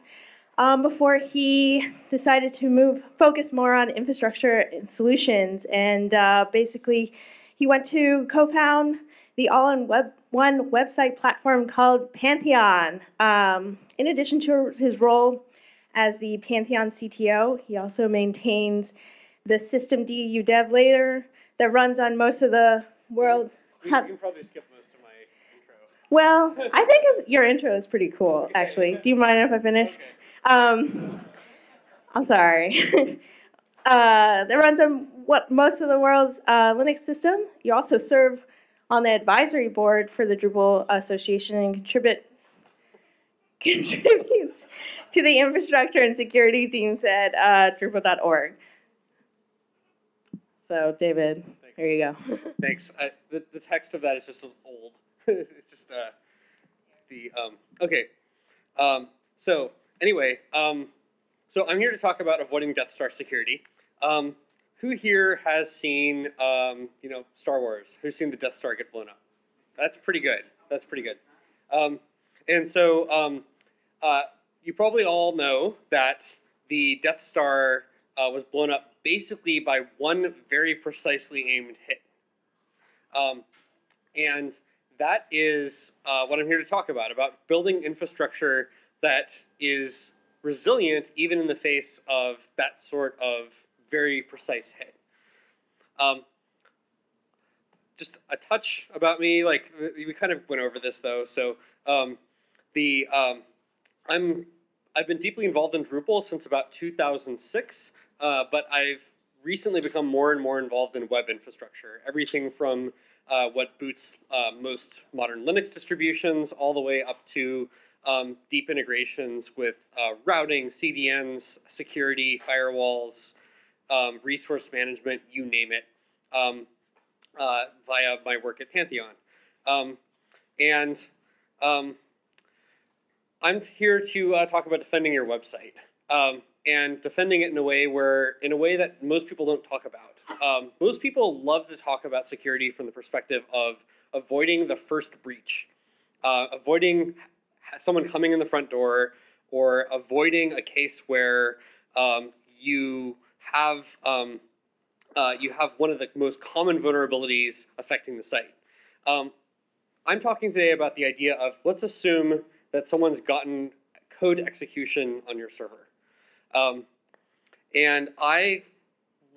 um, before he decided to move focus more on infrastructure and solutions. And uh, basically, he went to co-found the all-in-web one website platform called Pantheon. Um, in addition to his role as the Pantheon CTO, he also maintains the systemd udev layer that runs on most of the world. probably most of my intro. Well, I think your intro is pretty cool, actually. Do you mind if I finish? Um, I'm sorry. (laughs) uh, that runs on what most of the world's uh, Linux system. You also serve on the advisory board for the Drupal Association and contribute (laughs) contributes to the infrastructure and security teams at uh, Drupal.org. So, David, Thanks. there you go. (laughs) Thanks. I, the, the text of that is just old. It's (laughs) just uh, the um, okay. Um, so anyway, um, so I'm here to talk about avoiding Death Star security. Um, who here has seen um, you know Star Wars? Who's seen the Death Star get blown up? That's pretty good. That's pretty good. Um, and so um, uh, you probably all know that the Death Star uh, was blown up basically by one very precisely aimed hit. Um, and that is uh, what I'm here to talk about about building infrastructure that is resilient even in the face of that sort of very precise hit. Um, just a touch about me, like we kind of went over this though. So um, the um, I'm I've been deeply involved in Drupal since about 2006, uh, but I've recently become more and more involved in web infrastructure. Everything from uh, what boots uh, most modern Linux distributions, all the way up to um, deep integrations with uh, routing, CDNs, security, firewalls, um, resource management, you name it, um, uh, via my work at Pantheon. Um, and um, I'm here to uh, talk about defending your website um, and defending it in a way where, in a way that most people don't talk about. Um, most people love to talk about security from the perspective of avoiding the first breach, uh, avoiding someone coming in the front door, or avoiding a case where um, you have um, uh, you have one of the most common vulnerabilities affecting the site. Um, I'm talking today about the idea of let's assume that someone's gotten code execution on your server. Um, and I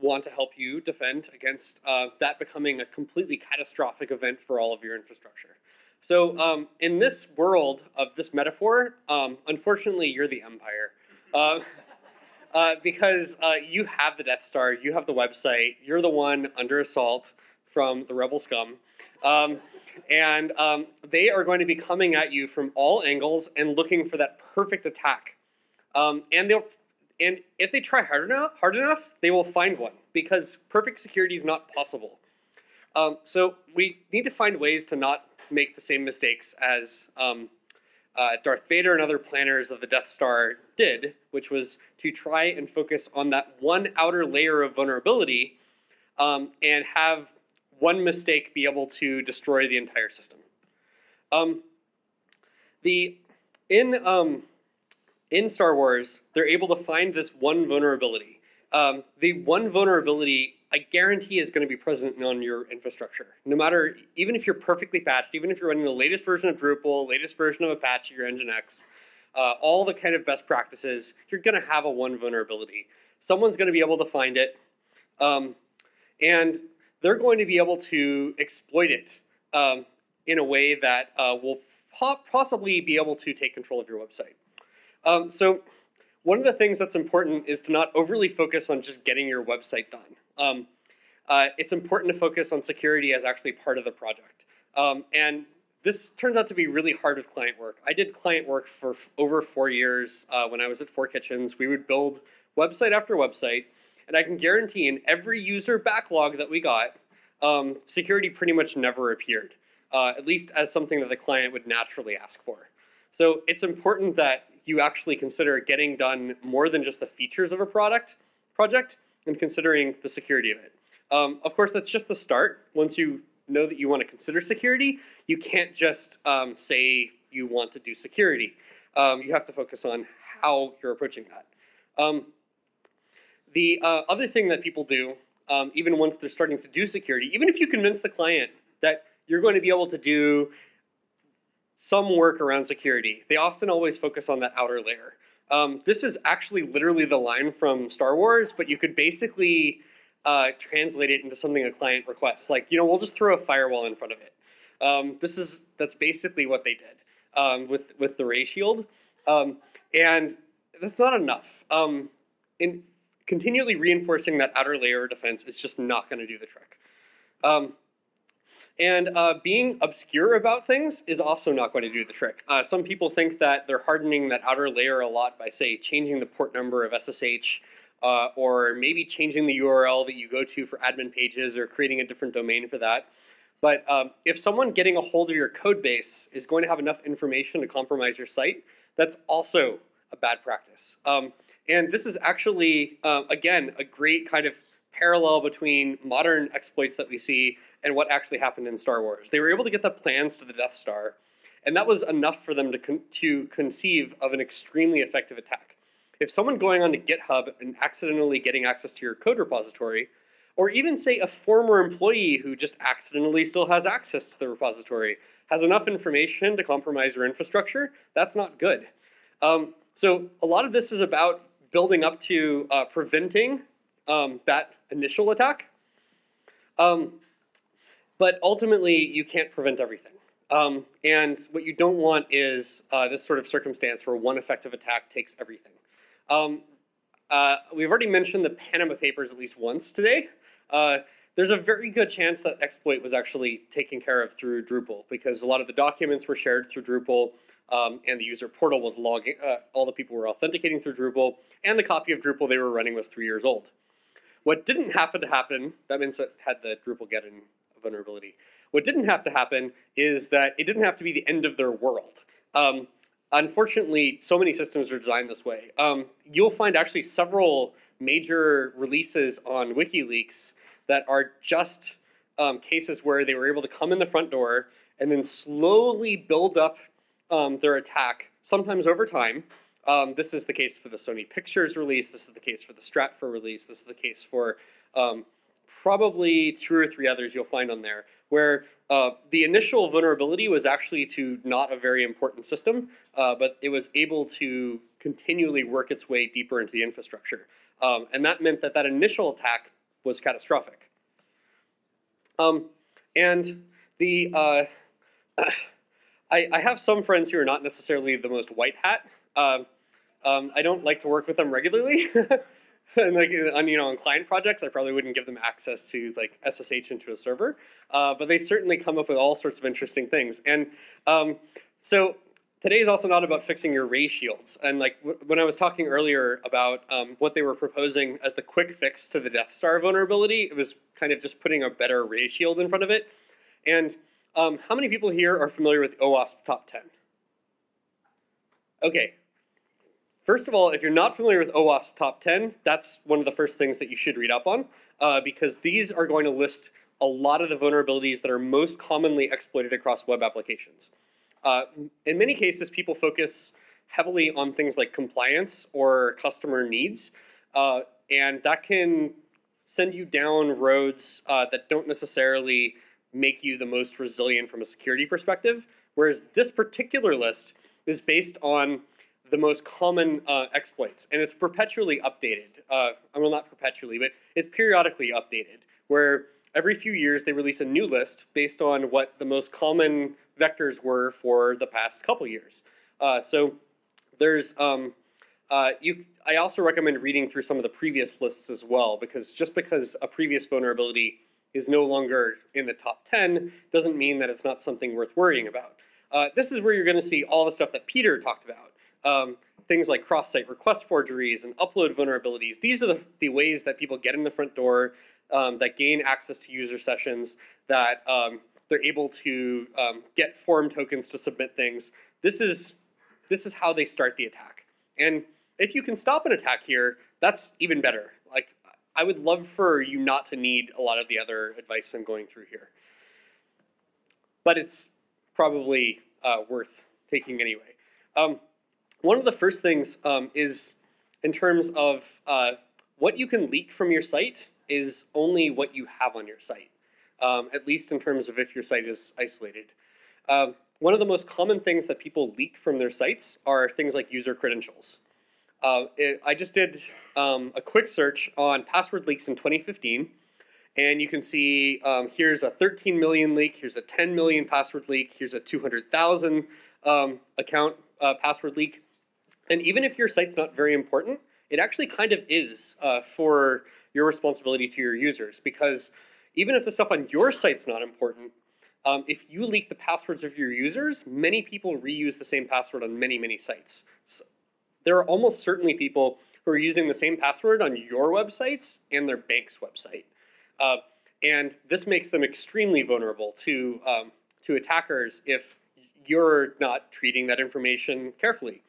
want to help you defend against uh, that becoming a completely catastrophic event for all of your infrastructure. So um, in this world of this metaphor, um, unfortunately, you're the empire. Uh, (laughs) uh, because uh, you have the Death Star, you have the website, you're the one under assault from the rebel scum. Um, and um, they are going to be coming at you from all angles and looking for that perfect attack. Um, and they'll and if they try hard enough, hard enough, they will find one because perfect security is not possible. Um, so we need to find ways to not make the same mistakes as um, uh, Darth Vader and other planners of the Death Star did, which was to try and focus on that one outer layer of vulnerability um, and have one mistake be able to destroy the entire system. Um, the in um, in Star Wars, they're able to find this one vulnerability. Um, the one vulnerability, I guarantee, is going to be present on your infrastructure. No matter, even if you're perfectly patched, even if you're running the latest version of Drupal, latest version of Apache or Nginx, uh, all the kind of best practices, you're going to have a one vulnerability. Someone's going to be able to find it, um, and they're going to be able to exploit it um, in a way that uh, will possibly be able to take control of your website. Um, so one of the things that's important is to not overly focus on just getting your website done. Um, uh, it's important to focus on security as actually part of the project. Um, and this turns out to be really hard with client work. I did client work for over four years uh, when I was at Four Kitchens. We would build website after website, and I can guarantee in every user backlog that we got, um, security pretty much never appeared, uh, at least as something that the client would naturally ask for. So it's important that you actually consider getting done more than just the features of a product project and considering the security of it. Um, of course, that's just the start. Once you know that you want to consider security, you can't just um, say you want to do security. Um, you have to focus on how you're approaching that. Um, the uh, other thing that people do, um, even once they're starting to do security, even if you convince the client that you're going to be able to do some work around security, they often always focus on that outer layer. Um, this is actually literally the line from Star Wars, but you could basically uh, translate it into something a client requests. Like, you know, we'll just throw a firewall in front of it. Um, this is that's basically what they did um, with with the ray shield, um, and that's not enough. Um, in continually reinforcing that outer layer of defense is just not going to do the trick. And uh, being obscure about things is also not going to do the trick. Uh, some people think that they're hardening that outer layer a lot by, say, changing the port number of SSH, uh, or maybe changing the URL that you go to for admin pages, or creating a different domain for that. But um, if someone getting a hold of your code base is going to have enough information to compromise your site, that's also a bad practice. Um, and this is actually, uh, again, a great kind of parallel between modern exploits that we see and what actually happened in Star Wars. They were able to get the plans to the Death Star, and that was enough for them to, con- to conceive of an extremely effective attack. If someone going onto GitHub and accidentally getting access to your code repository, or even say a former employee who just accidentally still has access to the repository, has enough information to compromise your infrastructure, that's not good. Um, so a lot of this is about building up to uh, preventing um, that initial attack. Um, but ultimately, you can't prevent everything. Um, and what you don't want is uh, this sort of circumstance where one effective attack takes everything. Um, uh, we've already mentioned the Panama Papers at least once today. Uh, there's a very good chance that exploit was actually taken care of through Drupal because a lot of the documents were shared through Drupal um, and the user portal was logging, uh, all the people were authenticating through Drupal and the copy of Drupal they were running was three years old. What didn't happen to happen, that means it had the Drupalgeddon vulnerability. What didn't have to happen is that it didn't have to be the end of their world. Um, unfortunately, so many systems are designed this way. Um, you'll find actually several major releases on WikiLeaks that are just um, cases where they were able to come in the front door and then slowly build up um, their attack, sometimes over time. Um, this is the case for the Sony Pictures release. This is the case for the Stratfor release. This is the case for um, probably two or three others you'll find on there, where uh, the initial vulnerability was actually to not a very important system, uh, but it was able to continually work its way deeper into the infrastructure. Um, and that meant that that initial attack was catastrophic. Um, and the uh, I, I, have some friends who are not necessarily the most white hat. Uh, um, I don't like to work with them regularly. (laughs) (laughs) and like on you know on client projects, I probably wouldn't give them access to like SSH into a server. Uh, but they certainly come up with all sorts of interesting things. And um, so today is also not about fixing your ray shields. And like when I was talking earlier about um, what they were proposing as the quick fix to the Death Star vulnerability, it was kind of just putting a better ray shield in front of it. And um, how many people here are familiar with OWASP Top 10? Okay. First of all, if you're not familiar with OWASP Top 10, that's one of the first things that you should read up on uh, because these are going to list a lot of the vulnerabilities that are most commonly exploited across web applications. Uh, in many cases, people focus heavily on things like compliance or customer needs, uh, and that can send you down roads uh, that don't necessarily make you the most resilient from a security perspective. Whereas this particular list is based on the most common uh, exploits, and it's perpetually updated. Uh, well, not perpetually, but it's periodically updated, where every few years they release a new list based on what the most common vectors were for the past couple years. Uh, so there's um, uh, you. I also recommend reading through some of the previous lists as well, because just because a previous vulnerability is no longer in the top 10 doesn't mean that it's not something worth worrying about. Uh, this is where you're going to see all the stuff that Peter talked about. Um, things like cross-site request forgeries and upload vulnerabilities. These are the, the ways that people get in the front door, um, that gain access to user sessions, that um, they're able to um, get form tokens to submit things. This is, this is how they start the attack. And if you can stop an attack here, that's even better. Like I would love for you not to need a lot of the other advice I'm going through here. But it's probably uh, worth taking anyway. Um, one of the first things um, is in terms of uh, what you can leak from your site is only what you have on your site, um, at least in terms of if your site is isolated. Uh, one of the most common things that people leak from their sites are things like user credentials. Uh, it, I just did um, a quick search on password leaks in 2015, and you can see um, here's a 13 million leak, here's a 10 million password leak, here's a 200,000 um, account uh, password leak. And even if your site's not very important, it actually kind of is uh, for your responsibility to your users because even if the stuff on your site's not important, Um, if you leak the passwords of your users, many people reuse the same password on many, many sites. So there are almost certainly people who are using the same password on your websites and their bank's website. Uh, and this makes them extremely vulnerable to, um, to attackers if you're not treating that information carefully.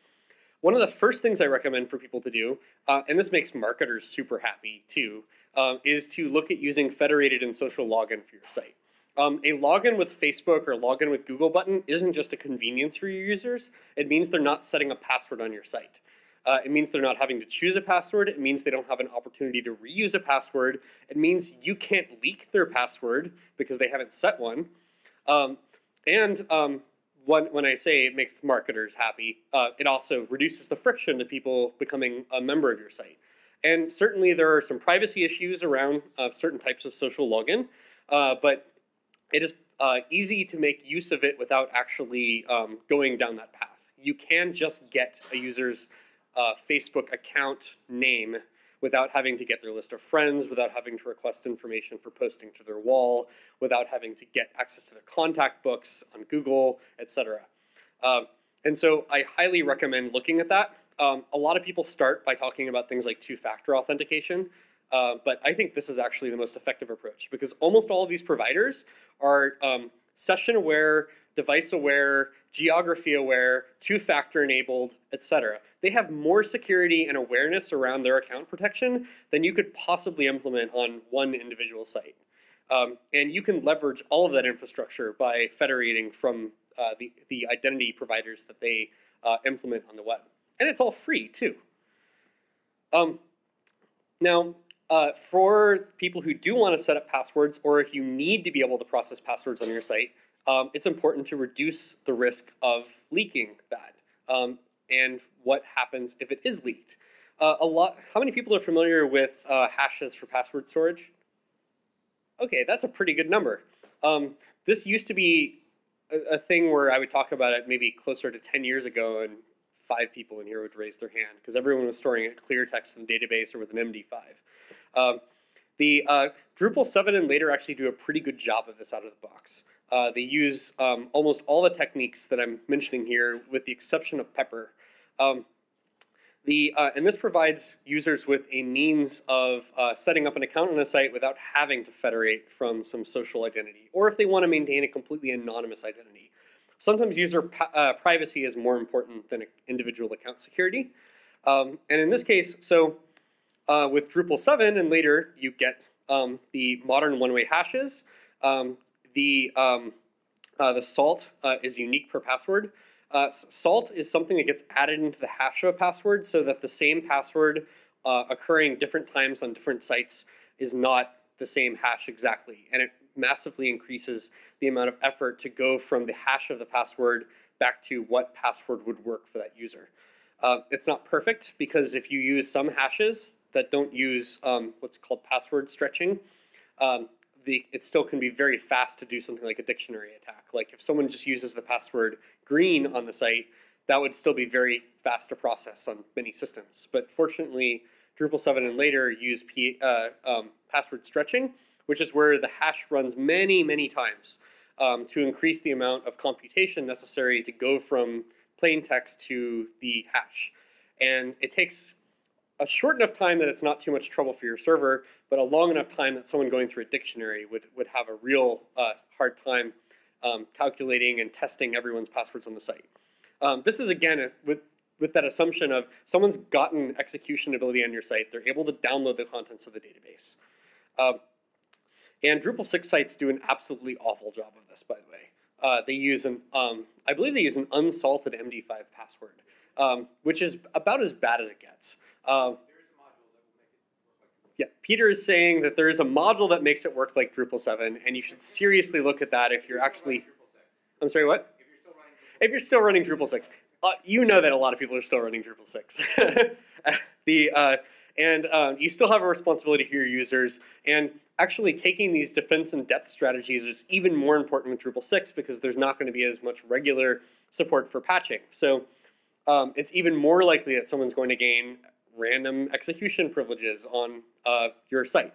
One of the first things I recommend for people to do, uh, and this makes marketers super happy too, um, is to look at using federated and social login for your site. Um, a login with Facebook or login with Google button isn't just a convenience for your users. It means they're not setting a password on your site. Uh, it means they're not having to choose a password. It means they don't have an opportunity to reuse a password. It means you can't leak their password because they haven't set one. Um, and um, when, when I say it makes marketers happy, uh, it also reduces the friction to people becoming a member of your site. And certainly there are some privacy issues around uh, certain types of social login, uh, but it is uh, easy to make use of it without actually um, going down that path. You can just get a user's uh, Facebook account name without having to get their list of friends, without having to request information for posting to their wall, without having to get access to their contact books on Google, etc. Um, and so I highly recommend looking at that. Um, a lot of people start by talking about things like two-factor authentication, uh, but I think this is actually the most effective approach because almost all of these providers are um, session aware, device aware, geography aware, two-factor enabled, etc. They have more security and awareness around their account protection than you could possibly implement on one individual site. Um, and you can leverage all of that infrastructure by federating from uh, the, the identity providers that they uh, implement on the web. And it's all free too. Um, now, uh, for people who do want to set up passwords, or if you need to be able to process passwords on your site, um, it's important to reduce the risk of leaking that um, and what happens if it is leaked. Uh, a lot. How many people are familiar with uh, hashes for password storage? Okay, that's a pretty good number. Um, this used to be a, a, thing where I would talk about it maybe closer to 10 years ago, and five people in here would raise their hand because everyone was storing it clear text in the database or with an MD5. Um, the uh, Drupal 7 and later actually do a pretty good job of this out of the box. Uh, they use um, almost all the techniques that I'm mentioning here, with the exception of Pepper. Um, the, uh, and this provides users with a means of uh, setting up an account on a site without having to federate from some social identity, or if they want to maintain a completely anonymous identity. Sometimes user uh, privacy is more important than individual account security. Um, and in this case, so uh, with Drupal 7 and later, you get um, the modern one-way hashes. Um, the, um, uh, the salt uh, is unique per password. Uh, salt is something that gets added into the hash of a password so that the same password uh, occurring different times on different sites is not the same hash exactly. And it massively increases the amount of effort to go from the hash of the password back to what password would work for that user. Uh, it's not perfect because if you use some hashes that don't use um, what's called password stretching, um, the, it still can be very fast to do something like a dictionary attack. Like if someone just uses the password green on the site, that would still be very fast to process on many systems. But fortunately, Drupal 7 and later use P, uh, um, password stretching, which is where the hash runs many, many times um, to increase the amount of computation necessary to go from plain text to the hash. And it takes a short enough time that it's not too much trouble for your server, but a long enough time that someone going through a dictionary would, would have a real uh, hard time um, calculating and testing everyone's passwords on the site. Um, this is again with with that assumption of someone's gotten execution ability on your site, they're able to download the contents of the database. Um, and Drupal 6 sites do an absolutely awful job of this, by the way. Uh, they use an, um, I believe they use an unsalted MD5 password, um, which is about as bad as it gets. Uh, yeah, Peter is saying that there is a module that makes it work like Drupal 7, and you should seriously look at that if you're actually. I'm sorry, what? If you're still running Drupal 6, uh, you know that a lot of people are still running Drupal 6. (laughs) the uh, and um, you still have a responsibility to your users. And actually, taking these defense in depth strategies is even more important with Drupal 6 because there's not going to be as much regular support for patching. So um, it's even more likely that someone's going to gain random execution privileges on uh, your site.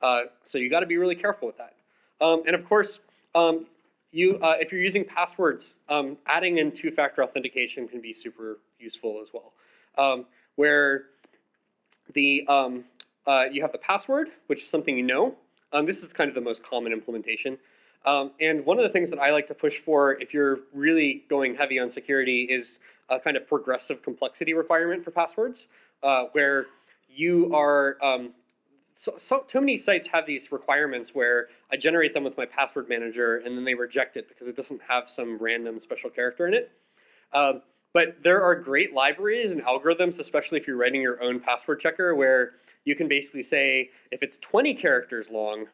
Uh, so you got to be really careful with that. Um, and of course, um, you, uh, if you're using passwords, um, adding in two-factor authentication can be super useful as well. Um, where the um, uh, you have the password, which is something you know. Um, this is kind of the most common implementation. And one of the things that I like to push for, if you're really going heavy on security, is a kind of progressive complexity requirement for passwords, uh, where you are um, so, so too many sites have these requirements where I generate them with my password manager and then they reject it because it doesn't have some random special character in it. Um, but there are great libraries and algorithms, especially if you're writing your own password checker, where you can basically say if it's 20 characters long,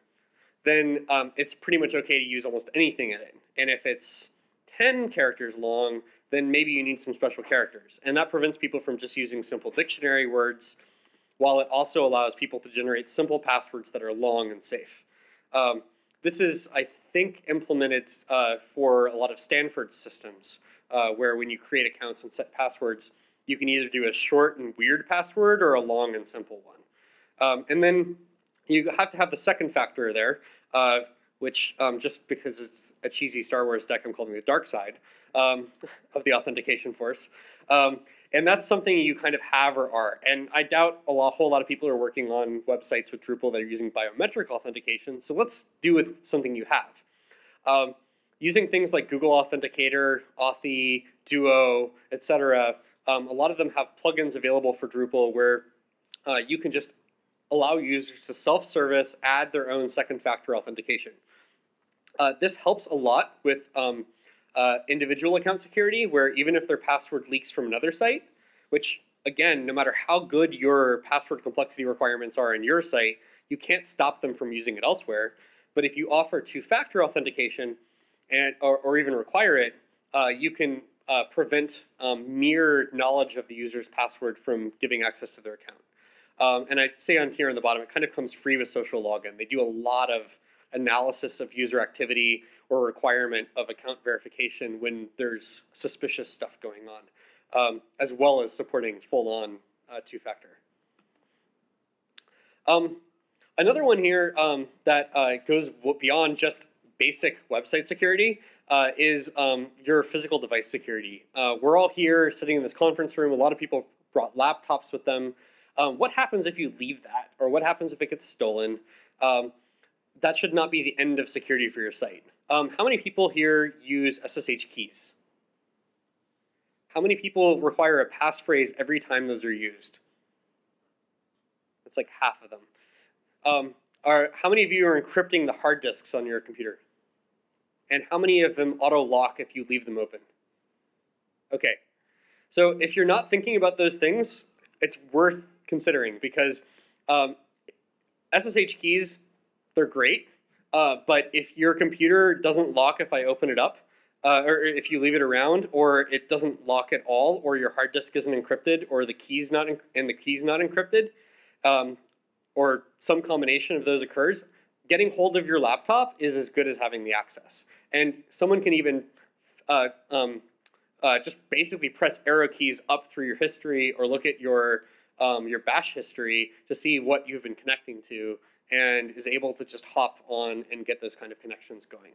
then um, it's pretty much okay to use almost anything in it. And if it's 10 characters long, then maybe you need some special characters. And that prevents people from just using simple dictionary words while it also allows people to generate simple passwords that are long and safe. Um, this is, I think, implemented uh, for a lot of Stanford systems, uh, where when you create accounts and set passwords, you can either do a short and weird password or a long and simple one. Um, and then you have to have the second factor there, uh, which um, just because it's a cheesy Star Wars deck, I'm calling the dark side um, (laughs) of the authentication force. Um, and that's something you kind of have or are. And I doubt a, lot, whole lot of people are working on websites with Drupal that are using biometric authentication. So let's do with something you have. Um, using things like Google Authenticator, Authy, Duo, etc. Um, a lot of them have plugins available for Drupal where uh, you can just allow users to self-service add their own second factor authentication. Uh, this helps a lot with um, uh, individual account security, where even if their password leaks from another site, which again, no matter how good your password complexity requirements are in your site, you can't stop them from using it elsewhere. But if you offer two-factor authentication and or, or, even require it, uh, you can uh, prevent um, mere knowledge of the user's password from giving access to their account. Um, and I say on here on the bottom, it kind of comes free with social login. They do a lot of analysis of user activity or requirement of account verification when there's suspicious stuff going on, um, as well as supporting full-on uh, two-factor. Um, another one here um, that uh, goes beyond just basic website security uh, is um, your physical device security. Uh, we're all here sitting in this conference room. A lot of people brought laptops with them. Um, what happens if you leave that? Or what happens if it gets stolen? Um, that should not be the end of security for your site. Um, how many people here use SSH keys? How many people require a passphrase every time those are used? It's like half of them. Um, are, how many of you are encrypting the hard disks on your computer? And how many of them auto lock if you leave them open? Okay, so if you're not thinking about those things, it's worth considering because um, SSH keys, they're great, uh, but if your computer doesn't lock if I open it up, uh, or if you leave it around, or it doesn't lock at all, or your hard disk isn't encrypted, or the key's not and the key's not encrypted, um, or some combination of those occurs, getting hold of your laptop is as good as having the access. And someone can even uh, um, uh, just basically press arrow keys up through your history or look at your um, your bash history to see what you've been connecting to and is able to just hop on and get those kind of connections going.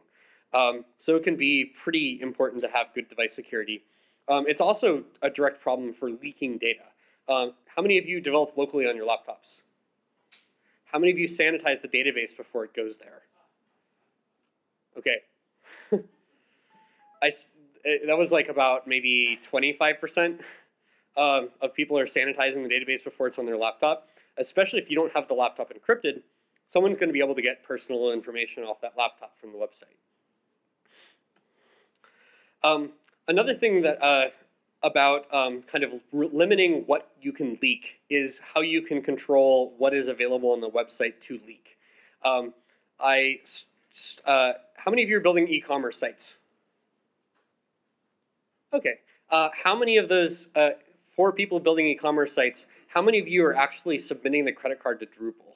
Um, so it can be pretty important to have good device security. Um, it's also a direct problem for leaking data. Um, how many of you develop locally on your laptops? How many of you sanitize the database before it goes there? Okay. (laughs) I, eh, that was like about maybe 25% um, of people are sanitizing the database before it's on their laptop, especially if you don't have the laptop encrypted someone's going to be able to get personal information off that laptop from the website. Um, another thing that uh, about um, kind of limiting what you can leak is how you can control what is available on the website to leak. Um, I, uh, how many of you are building e-commerce sites? Okay. Uh, how many of those, uh, for people building e-commerce sites, how many of you are actually submitting the credit card to Drupal?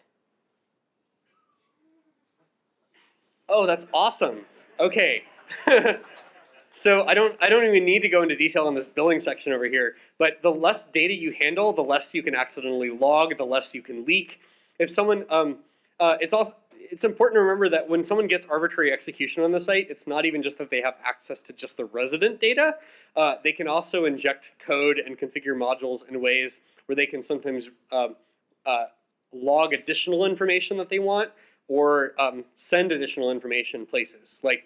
Oh, that's awesome. Okay. (laughs) so I don't I don't even need to go into detail on this billing section over here, but the less data you handle, the less you can accidentally log, the less you can leak. If someone um, uh, it's also it's important to remember that when someone gets arbitrary execution on the site, it's not even just that they have access to just the resident data. Uh, they can also inject code and configure modules in ways where they can sometimes um, uh, log additional information that they want or um, send additional information places. Like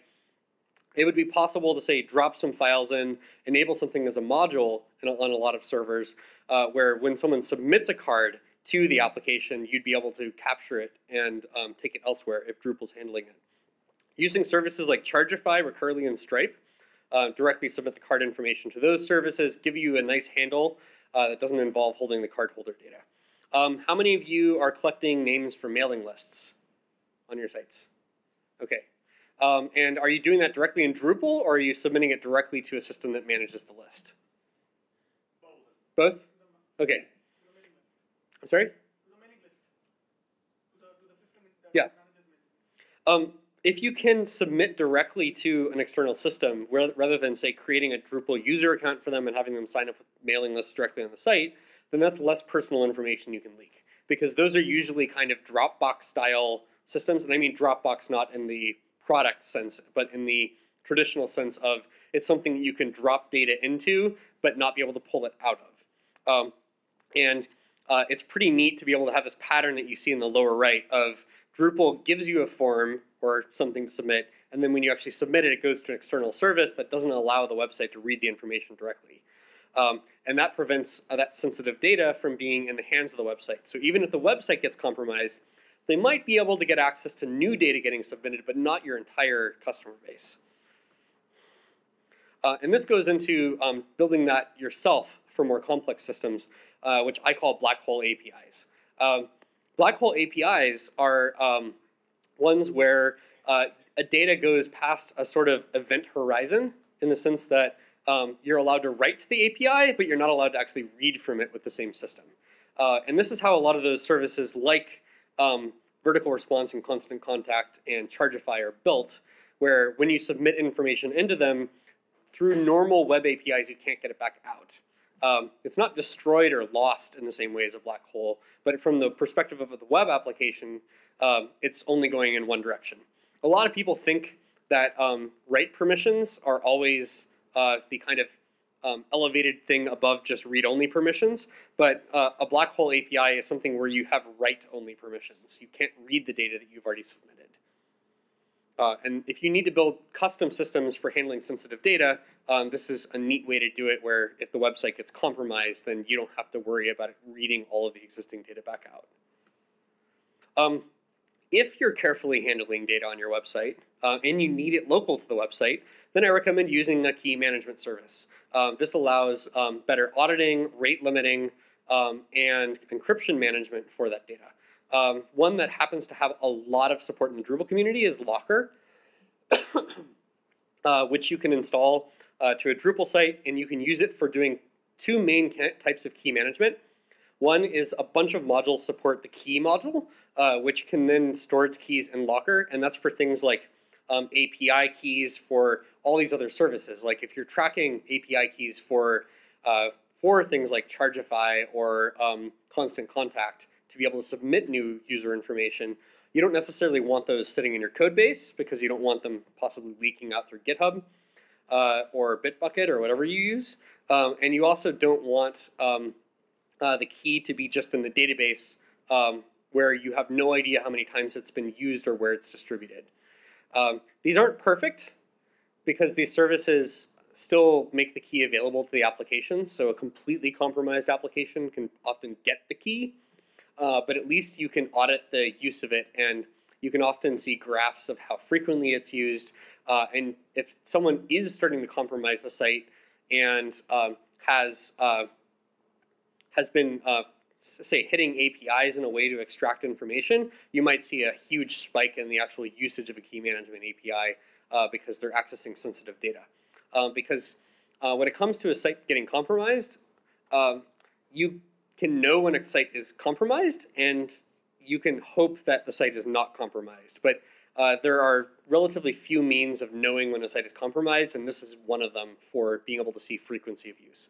it would be possible to say drop some files in, enable something as a module in on a lot of servers, uh, where when someone submits a card to the application, you'd be able to capture it and um, take it elsewhere if Drupal's handling it. Using services like Chargify, Recurly, and Stripe, uh, directly submit the card information to those services, give you a nice handle uh, that doesn't involve holding the cardholder data. Um, how many of you are collecting names for mailing lists on your sites? Okay. Um, and are you doing that directly in Drupal or are you submitting it directly to a system that manages the list? Both? Okay. I'm sorry? Yeah. Um, if you can submit directly to an external system, rather than say creating a Drupal user account for them and having them sign up with mailing lists directly on the site, then that's less personal information you can leak. Because those are usually kind of Dropbox style systems, and I mean Dropbox not in the product sense, but in the traditional sense of it's something you can drop data into, but not be able to pull it out of. Um, and uh, it's pretty neat to be able to have this pattern that you see in the lower right of Drupal gives you a form or something to submit, and then when you actually submit it, it goes to an external service that doesn't allow the website to read the information directly. Um, and that prevents uh, that sensitive data from being in the hands of the website. So even if the website gets compromised, they might be able to get access to new data getting submitted, but not your entire customer base. Uh, and this goes into um, building that yourself for more complex systems, uh, which I call black hole APIs. Um, black hole APIs are um, ones where uh, a data goes past a sort of event horizon in the sense that um, you're allowed to write to the API, but you're not allowed to actually read from it with the same system. Uh, and this is how a lot of those services like um, vertical response and constant contact and Chargify are built, where when you submit information into them, through normal web APIs, you can't get it back out. Um, it's not destroyed or lost in the same way as a black hole, but from the perspective of the web application, um, it's only going in one direction. A lot of people think that um, write permissions are always uh, the kind of um, elevated thing above just read-only permissions, but uh, a black hole API is something where you have write-only permissions. You can't read the data that you've already submitted. Uh, and if you need to build custom systems for handling sensitive data, um, this is a neat way to do it where if the website gets compromised, then you don't have to worry about reading all of the existing data back out. Um, if you're carefully handling data on your website uh, and you need it local to the website, then I recommend using a key management service. Um, this allows um, better auditing, rate limiting, um, and encryption management for that data. Um, one that happens to have a lot of support in the Drupal community is Lockr, (coughs) uh, which you can install uh, to a Drupal site, and you can use it for doing two main types of key management. One is a bunch of modules support the key module, uh, which can then store its keys in Lockr, and that's for things like um, API keys for all these other services. Like if you're tracking API keys for uh, for things like Chargify or um, Constant Contact to be able to submit new user information, you don't necessarily want those sitting in your code base because you don't want them possibly leaking out through GitHub uh, or Bitbucket or whatever you use. Um, and you also don't want um, uh, the key to be just in the database um, where you have no idea how many times it's been used or where it's distributed. Um, these aren't perfect because these services still make the key available to the application. So a completely compromised application can often get the key, uh, but at least you can audit the use of it and you can often see graphs of how frequently it's used. Uh, and if someone is starting to compromise the site and um, has uh, has been uh, say hitting APIs in a way to extract information, you might see a huge spike in the actual usage of a key management API uh, because they're accessing sensitive data. Um, because uh, when it comes to a site getting compromised, um, you can know when a site is compromised and you can hope that the site is not compromised. But uh, there are relatively few means of knowing when a site is compromised, and this is one of them for being able to see frequency of use.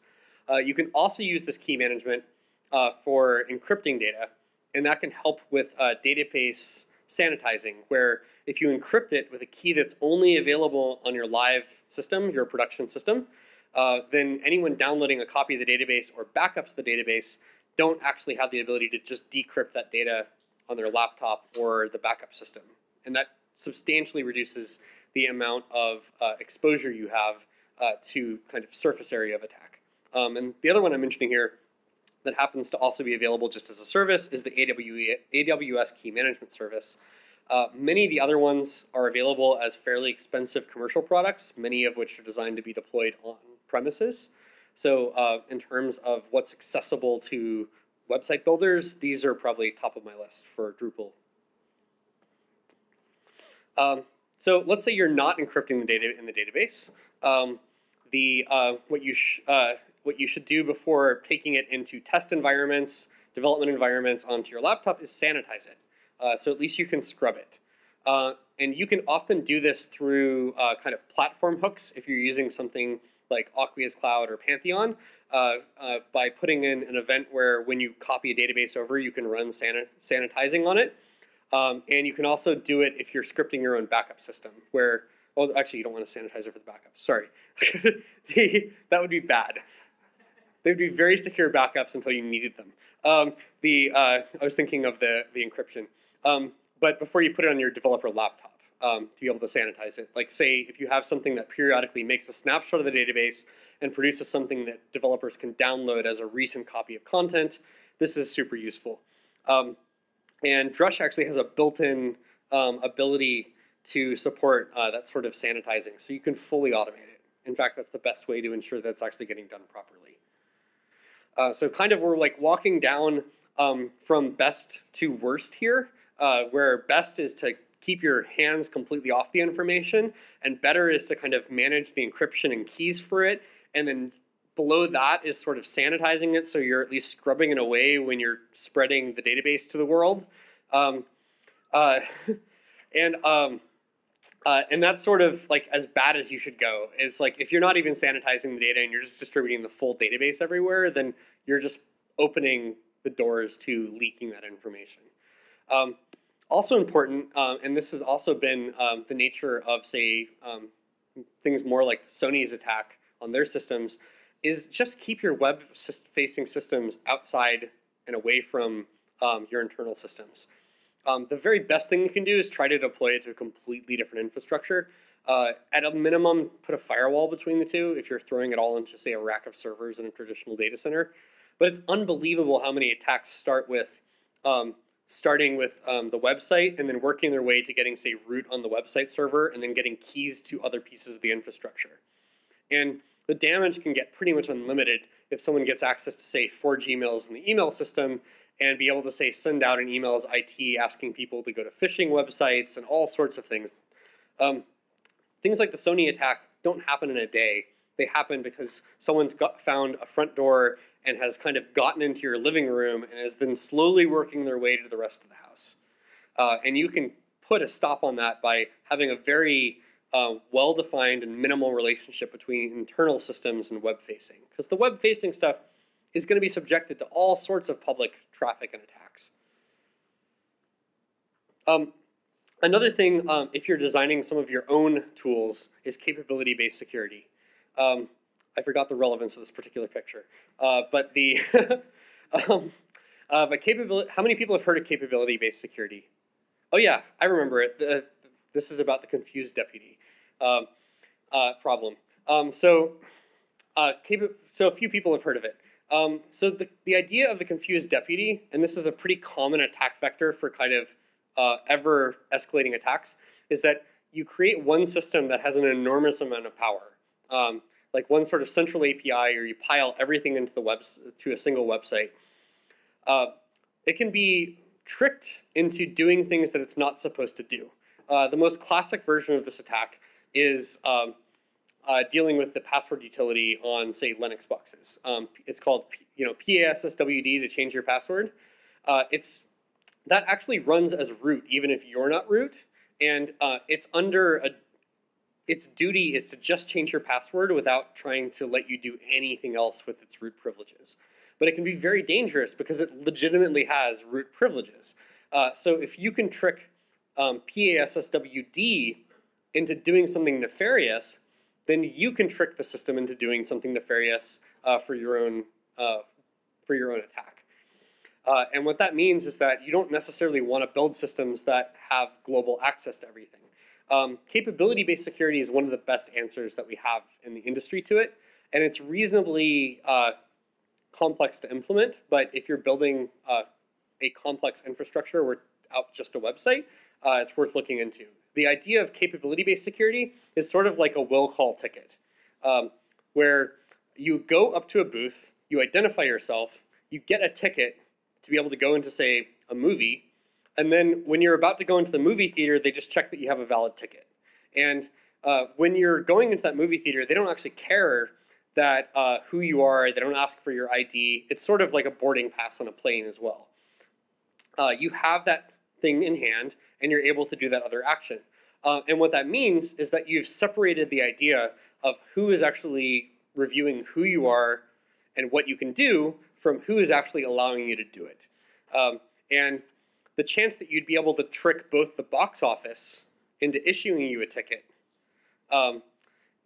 Uh, you can also use this key management uh, for encrypting data, and that can help with uh, database sanitizing, where if you encrypt it with a key that's only available on your live system, your production system, uh, then anyone downloading a copy of the database or backups the database don't actually have the ability to just decrypt that data on their laptop or the backup system. And that substantially reduces the amount of uh, exposure you have uh, to kind of surface area of attack. Um, and the other one I'm mentioning here that happens to also be available just as a service is the AWS Key Management Service. Uh, many of the other ones are available as fairly expensive commercial products, many of which are designed to be deployed on premises. So uh, in terms of what's accessible to website builders, these are probably top of my list for Drupal. Um, so let's say you're not encrypting the data in the database. Um, the uh, what you uh, what you should do before taking it into test environments, development environments onto your laptop is sanitize it. Uh, so at least you can scrub it. Uh, and you can often do this through uh, kind of platform hooks if you're using something like Acquia Cloud or Pantheon uh, by putting in an event where when you copy a database over, you can run sanitizing on it. Um, and you can also do it if you're scripting your own backup system, where, well, actually, you don't want to sanitize it for the backup. Sorry. (laughs) that would be bad. They would be very secure backups until you needed them. Um, the uh, I was thinking of the the encryption, um, but before you put it on your developer laptop um, to be able to sanitize it, like say if you have something that periodically makes a snapshot of the database and produces something that developers can download as a recent copy of content, this is super useful. Um, and Drush actually has a built-in um, ability to support uh, that sort of sanitizing, so you can fully automate it. In fact, that's the best way to ensure that it's actually getting done properly. Uh, so kind of we're like walking down um, from best to worst here, uh, where best is to keep your hands completely off the information, and better is to kind of manage the encryption and keys for it, and then below that is sort of sanitizing it so you're at least scrubbing it away when you're spreading the database to the world. Um, uh, (laughs) and um, uh, and that's sort of like as bad as you should go. Is like if you're not even sanitizing the data and you're just distributing the full database everywhere, then you're just opening the doors to leaking that information. Um, also important, um, and this has also been um, the nature of, say, um, things more like Sony's attack on their systems, is just keep your web-facing systems outside and away from um, your internal systems. Um, the very best thing you can do is try to deploy it to a completely different infrastructure. Uh, at a minimum, put a firewall between the two if you're throwing it all into, say, a rack of servers in a traditional data center. But it's unbelievable how many attacks start with um, starting with um, the website and then working their way to getting, say, root on the website server and then getting keys to other pieces of the infrastructure. And the damage can get pretty much unlimited if someone gets access to, say, four Gmails in the email system and be able to, say, send out an email as IT asking people to go to phishing websites and all sorts of things. Um, things like the Sony attack don't happen in a day. They happen because someone's got, found a front door and has kind of gotten into your living room and has been slowly working their way to the rest of the house. Uh, and you can put a stop on that by having a very uh, well-defined and minimal relationship between internal systems and web-facing. Because the web-facing stuff is going to be subjected to all sorts of public traffic and attacks. Um, another thing, um, if you're designing some of your own tools, is capability-based security. Um, I forgot the relevance of this particular picture. Uh, but the (laughs) um, uh, but capability. How many people have heard of capability-based security? Oh yeah, I remember it. The, this is about the confused deputy um, uh, problem. Um, so, uh, so a few people have heard of it. Um, so the, the idea of the confused deputy, and this is a pretty common attack vector for kind of uh, ever escalating attacks, is that you create one system that has an enormous amount of power. Um, like one sort of central API, or you pile everything into the web to a single website. Uh, it can be tricked into doing things that it's not supposed to do. Uh, the most classic version of this attack is um, uh, dealing with the password utility on, say, Linux boxes. Um, it's called, you know, PASSWD to change your password. Uh, it's that actually runs as root, even if you're not root, and uh, it's under a its duty is to just change your password without trying to let you do anything else with its root privileges. But it can be very dangerous because it legitimately has root privileges. Uh, so if you can trick um, PASSWD into doing something nefarious, then you can trick the system into doing something nefarious uh, for your own uh, for your own attack. Uh, and what that means is that you don't necessarily want to build systems that have global access to everything. Um, capability-based security is one of the best answers that we have in the industry to it, and it's reasonably uh, complex to implement. But if you're building uh, a complex infrastructure without just a website, uh, it's worth looking into. The idea of capability-based security is sort of like a will call ticket, um, where you go up to a booth, you identify yourself, you get a ticket to be able to go into, say, a movie, and then when you're about to go into the movie theater, they just check that you have a valid ticket. And uh, when you're going into that movie theater, they don't actually care that uh, who you are. They don't ask for your ID. It's sort of like a boarding pass on a plane as well. Uh, you have that thing in hand, and you're able to do that other action. Uh, and what that means is that you've separated the idea of who is actually reviewing who you are and what you can do from who is actually allowing you to do it. Um, and the chance that you'd be able to trick both the box office into issuing you a ticket um,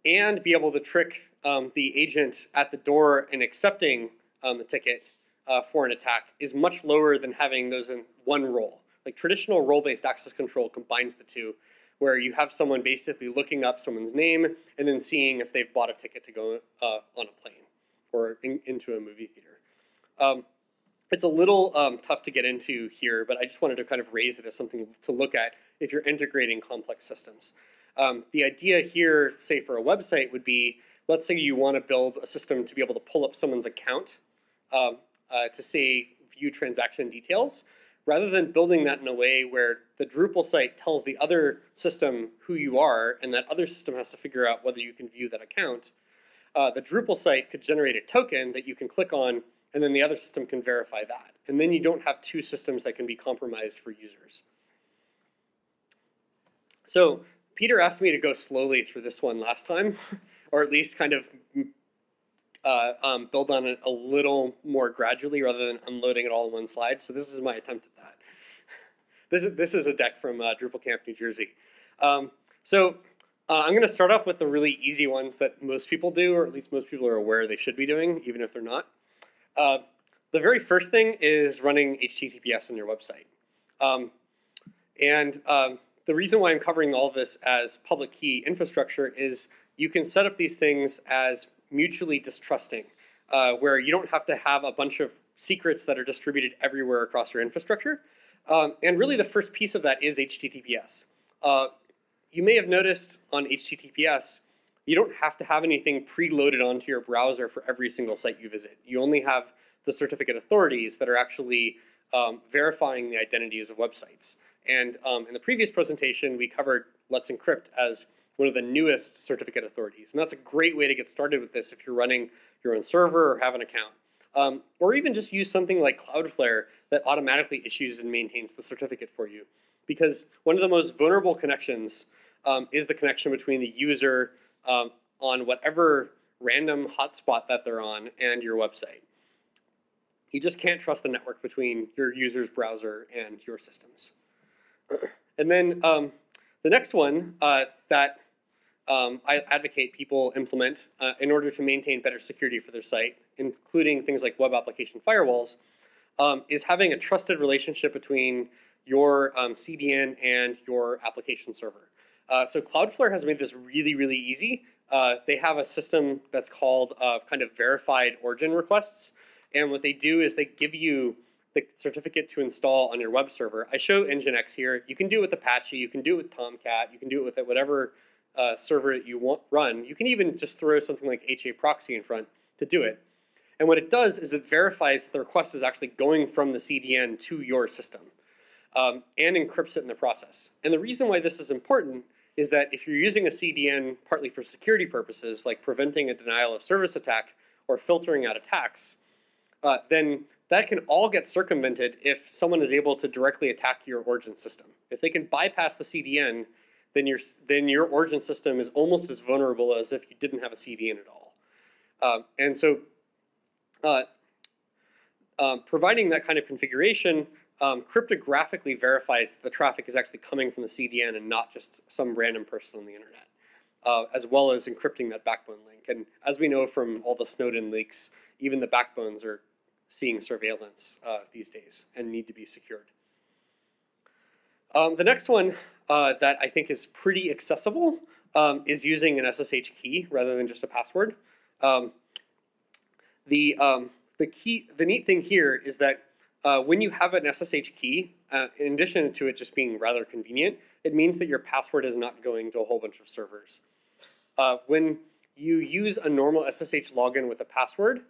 and be able to trick um, the agent at the door in accepting um, the ticket uh, for an attack is much lower than having those in one role. Like traditional role-based access control combines the two, where you have someone basically looking up someone's name and then seeing if they've bought a ticket to go uh, on a plane or in, into a movie theater. Um, it's a little um, tough to get into here, but I just wanted to kind of raise it as something to look at if you're integrating complex systems. Um, the idea here, say for a website, would be, let's say you want to build a system to be able to pull up someone's account um, uh, to say view transaction details, rather than building that in a way where the Drupal site tells the other system who you are, and that other system has to figure out whether you can view that account. Uh, the Drupal site could generate a token that you can click on and then the other system can verify that. And then you don't have two systems that can be compromised for users. So Peter asked me to go slowly through this one last time, (laughs) or at least kind of uh, um, build on it a little more gradually rather than unloading it all in one slide. So this is my attempt at that. (laughs) This is, this is a deck from uh, Drupal Camp, New Jersey. Um, so uh, I'm going to start off with the really easy ones that most people do, or at least most people are aware they should be doing, even if they're not. Uh, the very first thing is running HTTPS on your website. Um, and um, the reason why I'm covering all this as public key infrastructure is you can set up these things as mutually distrusting, uh, where you don't have to have a bunch of secrets that are distributed everywhere across your infrastructure. Um, and really the first piece of that is HTTPS. Uh, you may have noticed on HTTPS you don't have to have anything preloaded onto your browser for every single site you visit. You only have the certificate authorities that are actually um, verifying the identities of websites. And um, in the previous presentation, we covered Let's Encrypt as one of the newest certificate authorities. And that's a great way to get started with this if you're running your own server or have an account. Um, or even just use something like Cloudflare that automatically issues and maintains the certificate for you. Because one of the most vulnerable connections um, is the connection between the user um, on whatever random hotspot that they're on and your website. You just can't trust the network between your user's browser and your systems. (clears throat) And then um, the next one uh, that um, I advocate people implement uh, in order to maintain better security for their site, including things like web application firewalls, um, is having a trusted relationship between your um, CDN and your application server. Uh, so Cloudflare has made this really, really easy. Uh, they have a system that's called uh, kind of verified origin requests. And what they do is they give you the certificate to install on your web server. I show Nginx here. You can do it with Apache. You can do it with Tomcat. You can do it with whatever uh, server that you want run. You can even just throw something like HAProxy in front to do it. And what it does is it verifies that the request is actually going from the CDN to your system um, and encrypts it in the process. And the reason why this is important is that if you're using a CDN partly for security purposes, like preventing a denial of service attack or filtering out attacks, uh, then that can all get circumvented if someone is able to directly attack your origin system. If they can bypass the CDN, then your, then your origin system is almost as vulnerable as if you didn't have a CDN at all. Um, and so uh, uh, providing that kind of configuration um, cryptographically verifies that the traffic is actually coming from the CDN and not just some random person on the internet, uh, as well as encrypting that backbone link. And as we know from all the Snowden leaks, even the backbones are seeing surveillance uh, these days and need to be secured. Um, the next one uh, that I think is pretty accessible um, is using an SSH key rather than just a password. Um, the um, the key, the neat thing here is that uh, when you have an SSH key, uh, in addition to it just being rather convenient, it means that your password is not going to a whole bunch of servers. Uh, when you use a normal SSH login with a password,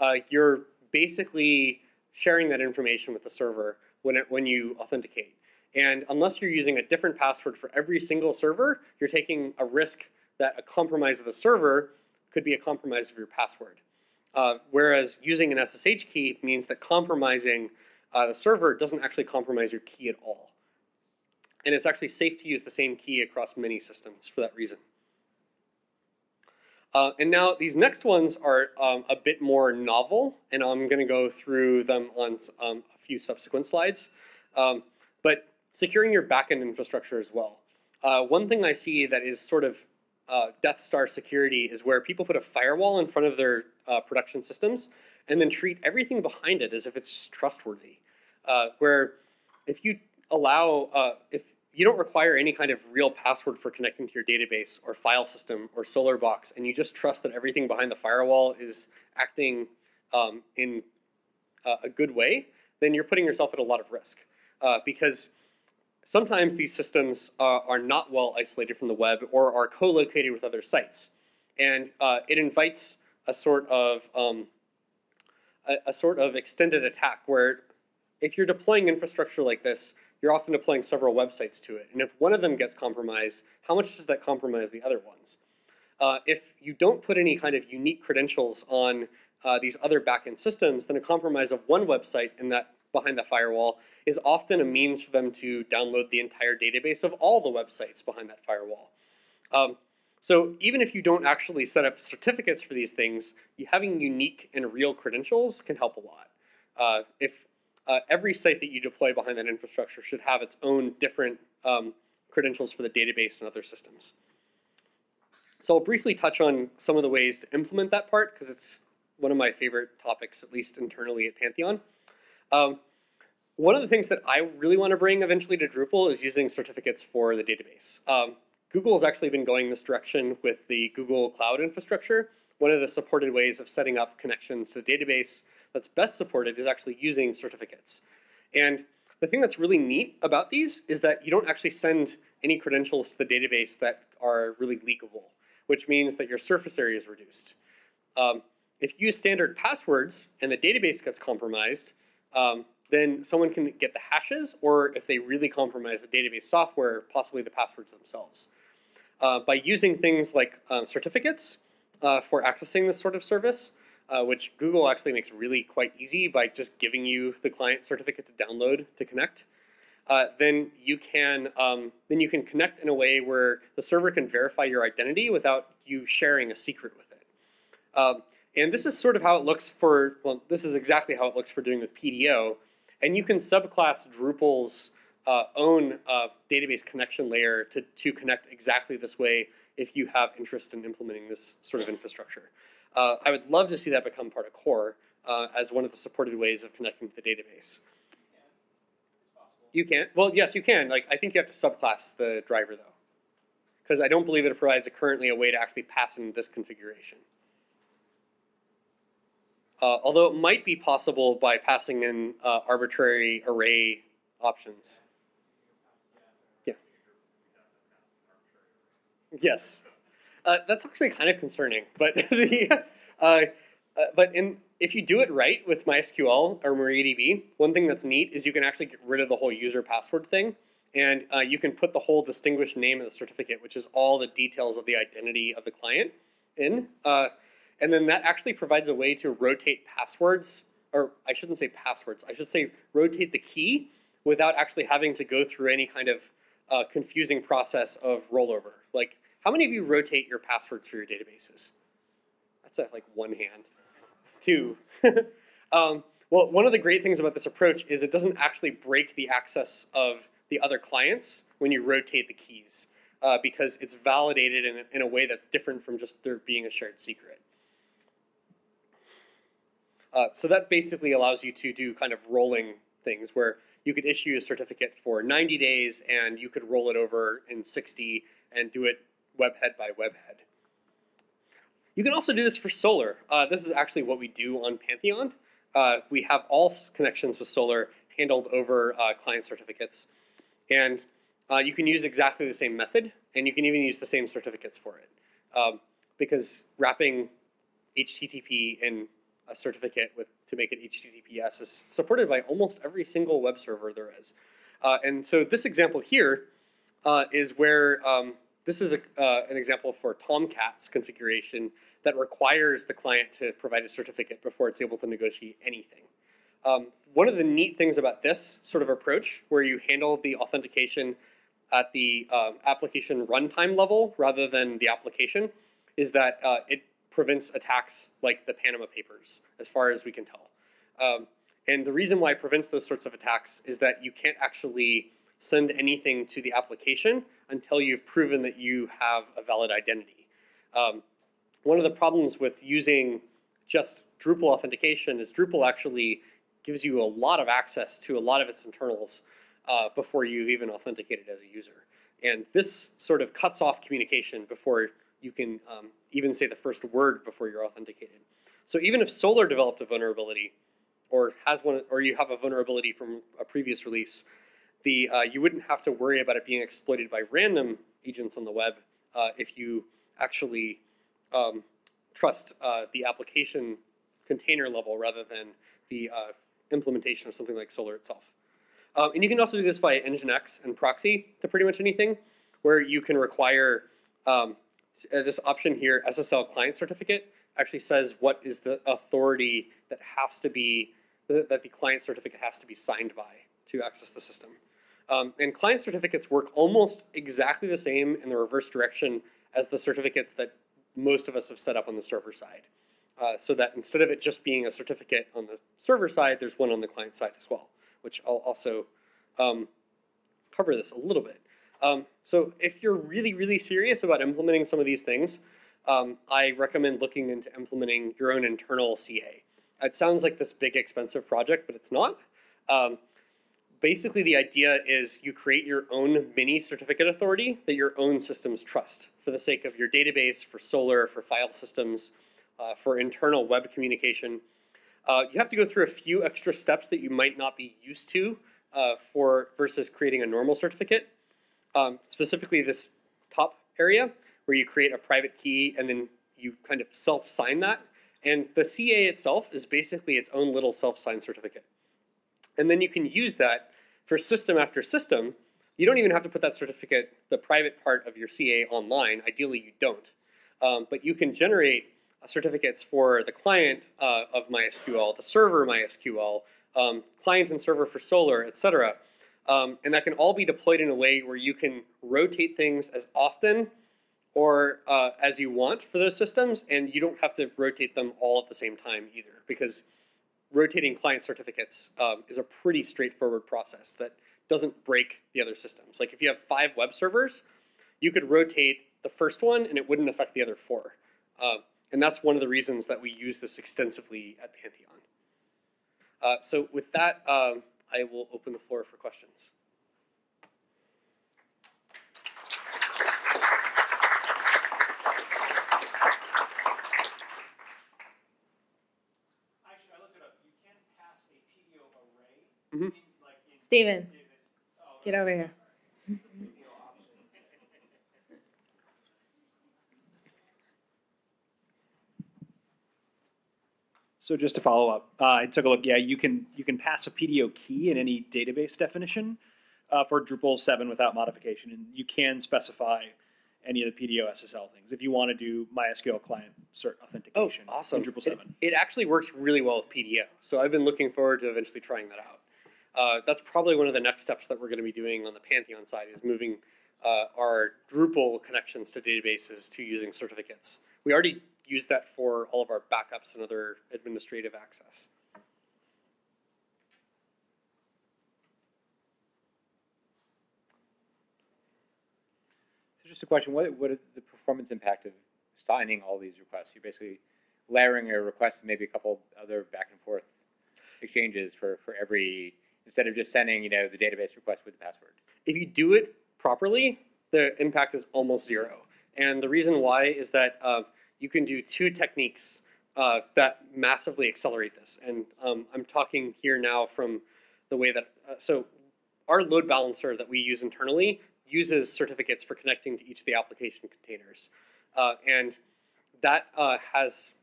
uh, you're basically sharing that information with the server when, it, when you authenticate. And unless you're using a different password for every single server, you're taking a risk that a compromise of the server could be a compromise of your password. Uh, whereas using an SSH key means that compromising uh, the server doesn't actually compromise your key at all. And it's actually safe to use the same key across many systems for that reason. Uh, and now these next ones are um, a bit more novel, and I'm going to go through them on um, a few subsequent slides. Um, but securing your backend infrastructure as well. Uh, one thing I see that is sort of uh, Death Star security is where people put a firewall in front of their uh, production systems and then treat everything behind it as if it's trustworthy. Uh, where if you allow, uh, if you don't require any kind of real password for connecting to your database or file system or Solr box, and you just trust that everything behind the firewall is acting um, in uh, a good way, then you're putting yourself at a lot of risk. Because sometimes these systems uh, are not well isolated from the web or are co-located with other sites. And uh, it invites a sort of um, a, a, sort of extended attack where if you're deploying infrastructure like this, you're often deploying several websites to it. And if one of them gets compromised, how much does that compromise the other ones? Uh, if you don't put any kind of unique credentials on uh, these other backend systems, then a compromise of one website in that behind the firewall is often a means for them to download the entire database of all the websites behind that firewall. Um, so even if you don't actually set up certificates for these things, having unique and real credentials can help a lot. Uh, if uh, every site that you deploy behind that infrastructure should have its own different um, credentials for the database and other systems. So I'll briefly touch on some of the ways to implement that part because it's one of my favorite topics, at least internally at Pantheon. Um, one of the things that I really want to bring eventually to Drupal is using certificates for the database. Um, Google has actually been going this direction with the Google Cloud infrastructure. One of the supported ways of setting up connections to the database that's best supported is actually using certificates. And the thing that's really neat about these is that you don't actually send any credentials to the database that are really leakable, which means that your surface area is reduced. Um, if you use standard passwords and the database gets compromised, um, then someone can get the hashes, or if they really compromise the database software, possibly the passwords themselves. Uh, by using things like um, certificates uh, for accessing this sort of service, uh, which Google actually makes really quite easy by just giving you the client certificate to download to connect, uh, then you can um, then you can connect in a way where the server can verify your identity without you sharing a secret with it. Um, and this is sort of how it looks for, well, this is exactly how it looks for doing with PDO. And you can subclass Drupal's uh, own uh, database connection layer to, to connect exactly this way if you have interest in implementing this sort of infrastructure. Uh, I would love to see that become part of core uh, as one of the supported ways of connecting to the database. You can't? Well, yes, you can. Like, I think you have to subclass the driver though, because I don't believe it provides a, currently a way to actually pass in this configuration. Uh, although it might be possible by passing in uh, arbitrary array options. Yeah. Yes. Uh, that's actually kind of concerning, but (laughs) the, uh, uh, but in if you do it right with MySQL or MariaDB, one thing that's neat is you can actually get rid of the whole user password thing, and uh, you can put the whole distinguished name of the certificate, which is all the details of the identity of the client, in. And then that actually provides a way to rotate passwords, or I shouldn't say passwords, I should say rotate the key without actually having to go through any kind of uh, confusing process of rollover. Like, how many of you rotate your passwords for your databases? That's like one hand. (laughs) Two. (laughs) um, Well, one of the great things about this approach is it doesn't actually break the access of the other clients when you rotate the keys uh, because it's validated in a, in a way that's different from just there being a shared secret. Uh, so that basically allows you to do kind of rolling things where you could issue a certificate for 90 days and you could roll it over in 60 and do it webhead by webhead. You can also do this for Solr. Uh, this is actually what we do on Pantheon. Uh, we have all connections with Solr handled over uh, client certificates. And uh, you can use exactly the same method, and you can even use the same certificates for it. Um, because wrapping HTTP in a certificate with to make it HTTPS is supported by almost every single web server there is. Uh, and so this example here uh, is where um, this is a, uh, an example for Tomcat's configuration that requires the client to provide a certificate before it's able to negotiate anything. Um, one of the neat things about this sort of approach, where you handle the authentication at the um, application runtime level rather than the application, is that uh, it prevents attacks like the Panama Papers, as far as we can tell. Um, and the reason why it prevents those sorts of attacks is that you can't actually send anything to the application until you've proven that you have a valid identity. Um, one of the problems with using just Drupal authentication is Drupal actually gives you a lot of access to a lot of its internals uh, before you've even authenticated as a user. And this sort of cuts off communication before you can um, even say the first word before you're authenticated. So even if Solr developed a vulnerability, or has one, or you have a vulnerability from a previous release, the uh, you wouldn't have to worry about it being exploited by random agents on the web uh, if you actually um, trust uh, the application container level rather than the uh, implementation of something like Solr itself. Um, and you can also do this via Nginx and proxy to pretty much anything, where you can require um, uh, this option here, SSL client certificate, actually says what is the authority that has to be, that the client certificate has to be signed by to access the system. Um, and client certificates work almost exactly the same in the reverse direction as the certificates that most of us have set up on the server side. Uh, so that instead of it just being a certificate on the server side, there's one on the client side as well, which I'll also um, cover this a little bit. Um, so if you're really, really serious about implementing some of these things, um, I recommend looking into implementing your own internal CA. It sounds like this big, expensive project, but it's not. Um, basically, the idea is you create your own mini certificate authority that your own systems trust for the sake of your database, for Solr, for file systems, uh, for internal web communication. Uh, you have to go through a few extra steps that you might not be used to uh, for versus creating a normal certificate. Um, specifically, this top area where you create a private key and then you kind of self-sign that. And the CA itself is basically its own little self-signed certificate. And then you can use that for system after system. You don't even have to put that certificate, the private part of your CA online. Ideally, you don't. Um, but you can generate certificates for the client uh, of MySQL, the server MySQL, um, client and server for Solr, etc. Um, and that can all be deployed in a way where you can rotate things as often or uh, as you want for those systems, and you don't have to rotate them all at the same time either, because rotating client certificates um, is a pretty straightforward process that doesn't break the other systems. Like if you have five web servers, you could rotate the first one and it wouldn't affect the other four. Uh, and that's one of the reasons that we use this extensively at Pantheon. Uh, so with that, um, I will open the floor for questions. Actually, I looked it up. You can pass a PDO array. Mm-hmm. In, like, in Steven. Oh, get over here. So just to follow up, uh, I took a look. Yeah, you can you can pass a PDO key in any database definition uh, for Drupal 7 without modification, and you can specify any of the PDO SSL things if you want to do MySQL client cert authentication Oh, awesome. in Drupal It- 7. It, actually works really well with PDO, so I've been looking forward to eventually trying that out. Uh, that's probably one of the next steps that we're going to be doing on the Pantheon side is moving uh, our Drupal connections to databases to using certificates. We already use that for all of our backups and other administrative access. So just a question, what, what is the performance impact of signing all these requests? You're basically layering a request and maybe a couple other back and forth exchanges for, for every, instead of just sending, you know, the database request with the password. If you do it properly, the impact is almost zero. And the reason why is that uh, you can do two techniques uh, that massively accelerate this. And um, I'm talking here now from the way that, uh, so our load balancer that we use internally uses certificates for connecting to each of the application containers. Uh, and that uh, has,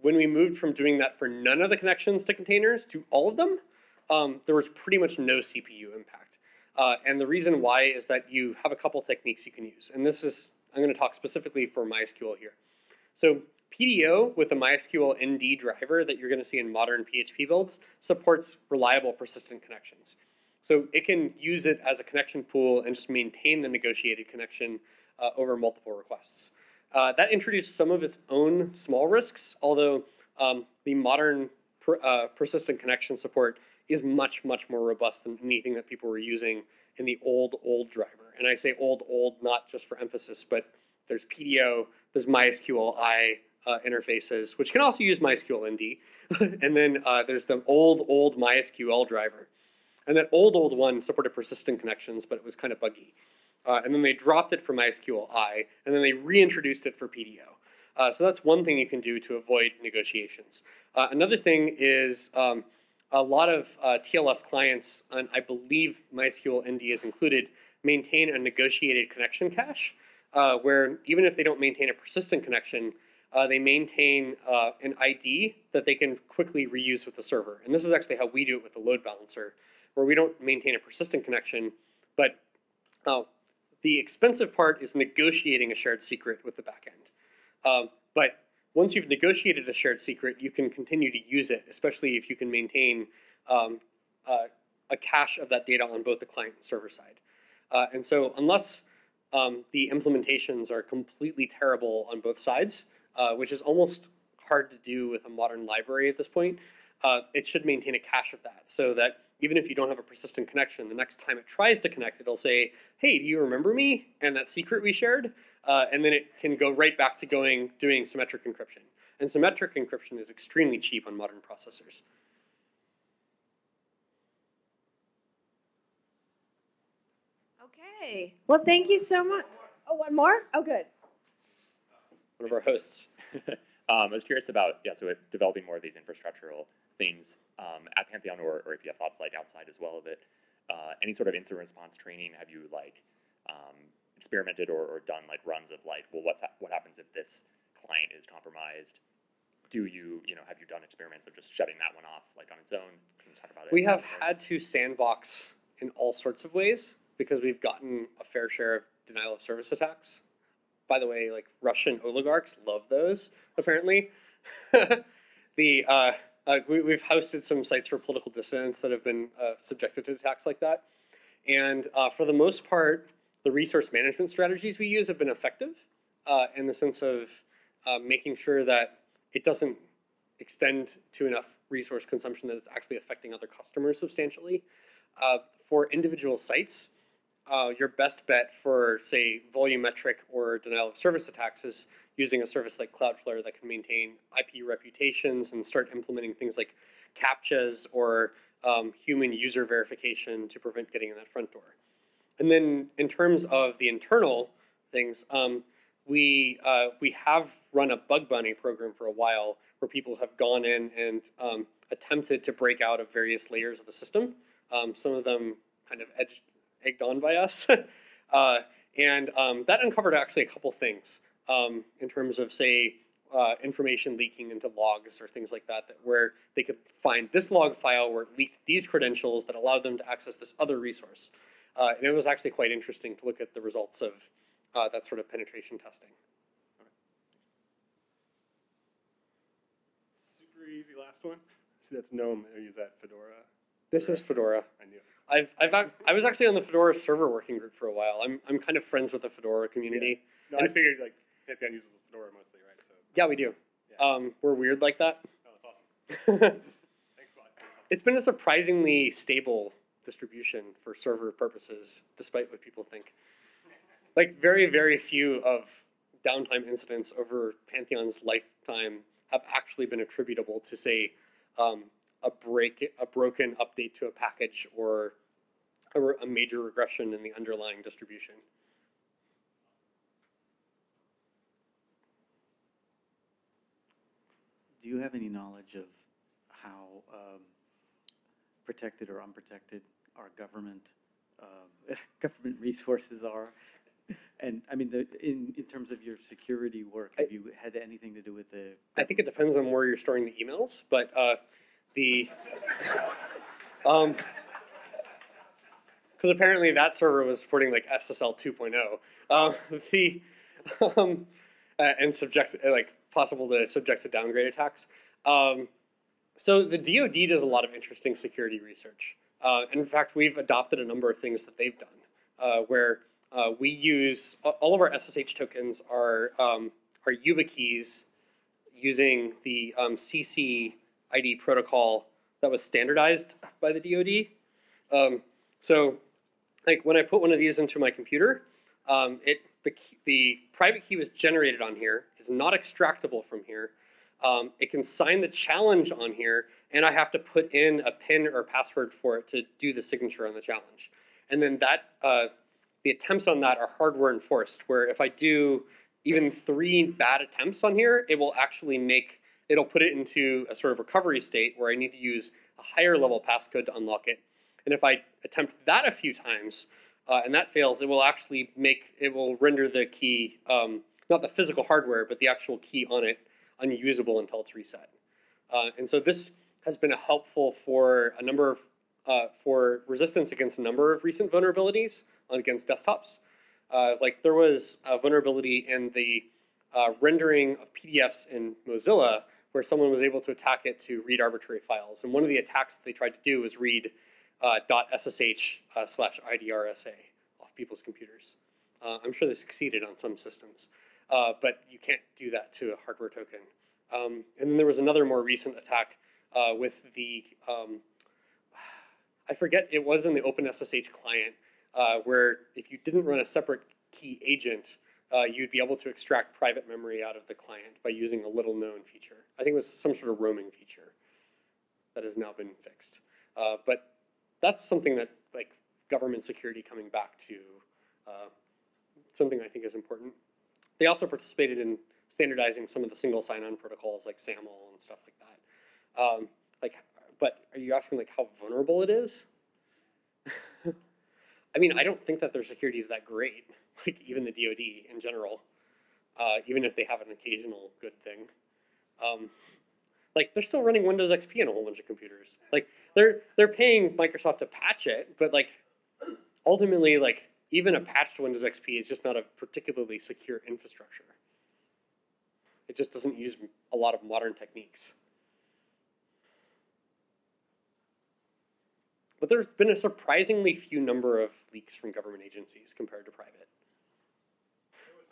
when we moved from doing that for none of the connections to containers to all of them, um, there was pretty much no CPU impact. Uh, and the reason why is that you have a couple techniques you can use. And this is, I'm going to talk specifically for MySQL here. So PDO with the MySQL ND driver that you're going to see in modern PHP builds supports reliable persistent connections. So it can use it as a connection pool and just maintain the negotiated connection uh, over multiple requests. Uh, that introduced some of its own small risks, although um, the modern per, uh, persistent connection support is much, much more robust than anything that people were using in the old, old driver. And I say old, old not just for emphasis, but there's PDO, there's MySQLi uh, interfaces, which can also use MySQL ND. (laughs) and then uh, there's the old, old MySQL driver. And that old, old one supported persistent connections, but it was kind of buggy. Uh, and then they dropped it for MySQLi, and then they reintroduced it for PDO. Uh, so that's one thing you can do to avoid negotiations. Uh, another thing is um, a lot of uh, TLS clients, and I believe MySQL ND is included, maintain a negotiated connection cache, uh, where even if they don't maintain a persistent connection, uh, they maintain uh, an ID that they can quickly reuse with the server. And this is actually how we do it with the load balancer, where we don't maintain a persistent connection, but uh, the expensive part is negotiating a shared secret with the backend. Um, but once you've negotiated a shared secret, you can continue to use it, especially if you can maintain um, uh, a cache of that data on both the client and server side. Uh, and so unless um, the implementations are completely terrible on both sides, uh, which is almost hard to do with a modern library at this point, uh, it should maintain a cache of that so that even if you don't have a persistent connection, the next time it tries to connect, it'll say, hey, do you remember me and that secret we shared? Uh, and then it can go right back to going doing symmetric encryption. And symmetric encryption is extremely cheap on modern processors. Okay. Well, thank you so much. Oh, one more? Oh, good. One of our hosts. (laughs) Um, I was curious about, yeah, so developing more of these infrastructural things um, at Pantheon or, or if you have thoughts like outside as well of it. Uh, any sort of incident response training, have you like um, experimented or, or, done like runs of like, well, what's ha what happens if this client is compromised? Do you, you know, have you done experiments of just shutting that one off like on its own? Can you talk about it? We have had to sandbox in all sorts of ways because we've gotten a fair share of denial of service attacks. By the way, like Russian oligarchs love those apparently. (laughs) the uh, uh, we, have hosted some sites for political dissidents that have been uh, subjected to attacks like that, and uh, for the most part, the resource management strategies we use have been effective uh, in the sense of uh, making sure that it doesn't extend to enough resource consumption that it's actually affecting other customers substantially. for individual sites, your best bet for, say, volumetric or denial of service attacks is using a service like Cloudflare that can maintain IP reputations and start implementing things like CAPTCHAs or um, human user verification to prevent getting in that front door. And then in terms of the internal things, um, we, uh, we have run a bug bounty program for a while where people have gone in and um, attempted to break out of various layers of the system. Um, some of them kind of edged, egged on by us. (laughs) uh, and um, that uncovered actually a couple things um, in terms of, say, uh, information leaking into logs or things like that, that where they could find this log file where it leaked these credentials that allowed them to access this other resource. Uh, and it was actually quite interesting to look at the results of uh, that sort of penetration testing. Super easy last one. See, that's GNOME. I use that Fedora. This is Fedora. I knew. I've, I've, I was actually on the Fedora server working group for a while. I'm, I'm kind of friends with the Fedora community. No, I figured like Pantheon uses Fedora mostly, right? So Yeah, we do. Yeah. Um, we're weird like that. oh, that's awesome. (laughs) Thanks a lot. it's been a surprisingly stable distribution for server purposes, despite what people think. like very very few of downtime incidents over Pantheon's lifetime have actually been attributable to say um, a break a broken update to a package or a, a major regression in the underlying distribution. Do you have any knowledge of how um, protected or unprotected our government um, (laughs) government resources are? And I mean, the, in in terms of your security work, have you had anything to do with the? I think it depends on where you're storing the emails, but uh, the um, because apparently that server was supporting like SSL 2.0. Um, (laughs) the um, uh, and subject like possible to subject to downgrade attacks. Um, so the DoD does a lot of interesting security research. Uh, and in fact, we've adopted a number of things that they've done, uh, where uh, we use all of our SSH tokens are um, are YubiKeys using the um, CC ID protocol that was standardized by the DoD. Um, so, like when I put one of these into my computer, um, it the key, the private key was generated on here is not extractable from here. Um, it can sign the challenge on here, and I have to put in a PIN or password for it to do the signature on the challenge. And then that uh, the attempts on that are hardware enforced. Where if I do even three bad attempts on here, it will actually make it'll put it into a sort of recovery state where I need to use a higher level passcode to unlock it. And if I attempt that a few times uh, and that fails, it will actually make it will render the key um, not the physical hardware but the actual key on it unusable until it's reset. Uh, and so this has been helpful for a number of uh, for resistance against a number of recent vulnerabilities against desktops. Uh, like there was a vulnerability in the uh, rendering of PDFs in Mozilla where someone was able to attack it to read arbitrary files. And one of the attacks that they tried to do was read uh, .ssh uh, slash IDRSA off people's computers. Uh, I'm sure they succeeded on some systems, uh, but you can't do that to a hardware token. Um, and then there was another more recent attack uh, with the, um, I forget, it was in the OpenSSH client, uh, where if you didn't run a separate key agent, uh, you'd be able to extract private memory out of the client by using a little known feature. I think it was some sort of roaming feature that has now been fixed. Uh, but that's something that like government security coming back to uh, something I think is important. They also participated in standardizing some of the single sign-on protocols like SAML and stuff like that. Um, like, but are you asking like how vulnerable it is? (laughs) I mean, I don't think that their security is that great. Like even the DoD in general, uh, even if they have an occasional good thing. Um, like they're still running Windows XP on a whole bunch of computers. Like they're they're paying Microsoft to patch it, but like ultimately, like even a patched Windows XP is just not a particularly secure infrastructure. It just doesn't use a lot of modern techniques. But there's been a surprisingly few number of leaks from government agencies compared to private.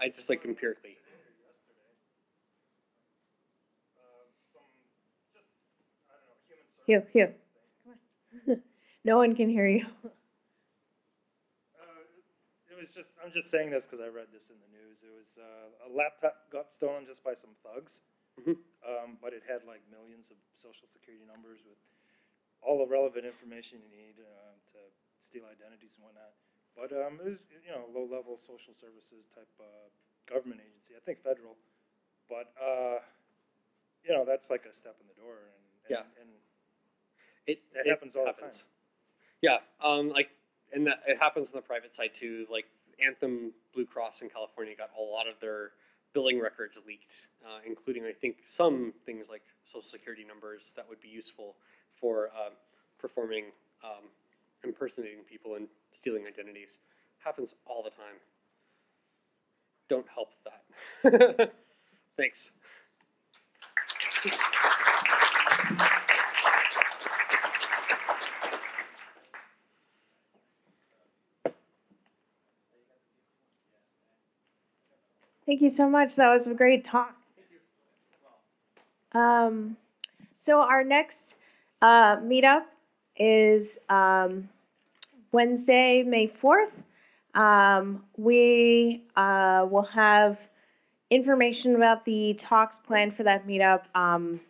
I just like empirically. Here, Hugh. (laughs) Come on. no one can hear you. Uh, It was just, I'm just saying this because I read this in the news. It was, uh, a laptop got stolen just by some thugs. Mhm. Um, but it had like millions of social security numbers with all the relevant information you need, uh, to steal identities and whatnot. But, um, it was, you know, low-level social services type, uh, government agency, I think federal. But, uh, you know, that's like a step in the door and, and, Yeah. and It, It happens all the time. Yeah, um, like, and that it happens on the private side too. Like Anthem Blue Cross in California got a lot of their billing records leaked, uh, including I think some things like social security numbers that would be useful for uh, performing um, impersonating people and stealing identities. Happens all the time. Don't help that. (laughs) Thanks. Thank you so much. That was a great talk. Um, so our next uh, meetup is um, Wednesday, May 4th Um, we uh, will have information about the talks planned for that meetup, um,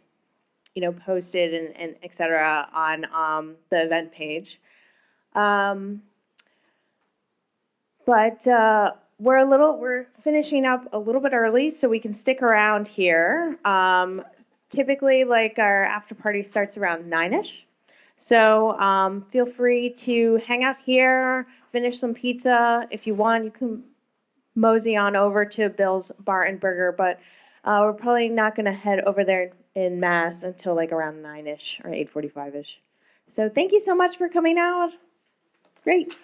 you know, posted and, and et cetera on um, the event page. Um, but uh, we're a little, we're finishing up a little bit early, so we can stick around here. Um, typically, like our after party starts around nine ish. So um, feel free to hang out here, finish some pizza. If you want, you can mosey on over to Bill's Bar and Burger, but uh, we're probably not going to head over there in mass until like around nine ish or eight forty-five ish. So thank you so much for coming out. Great.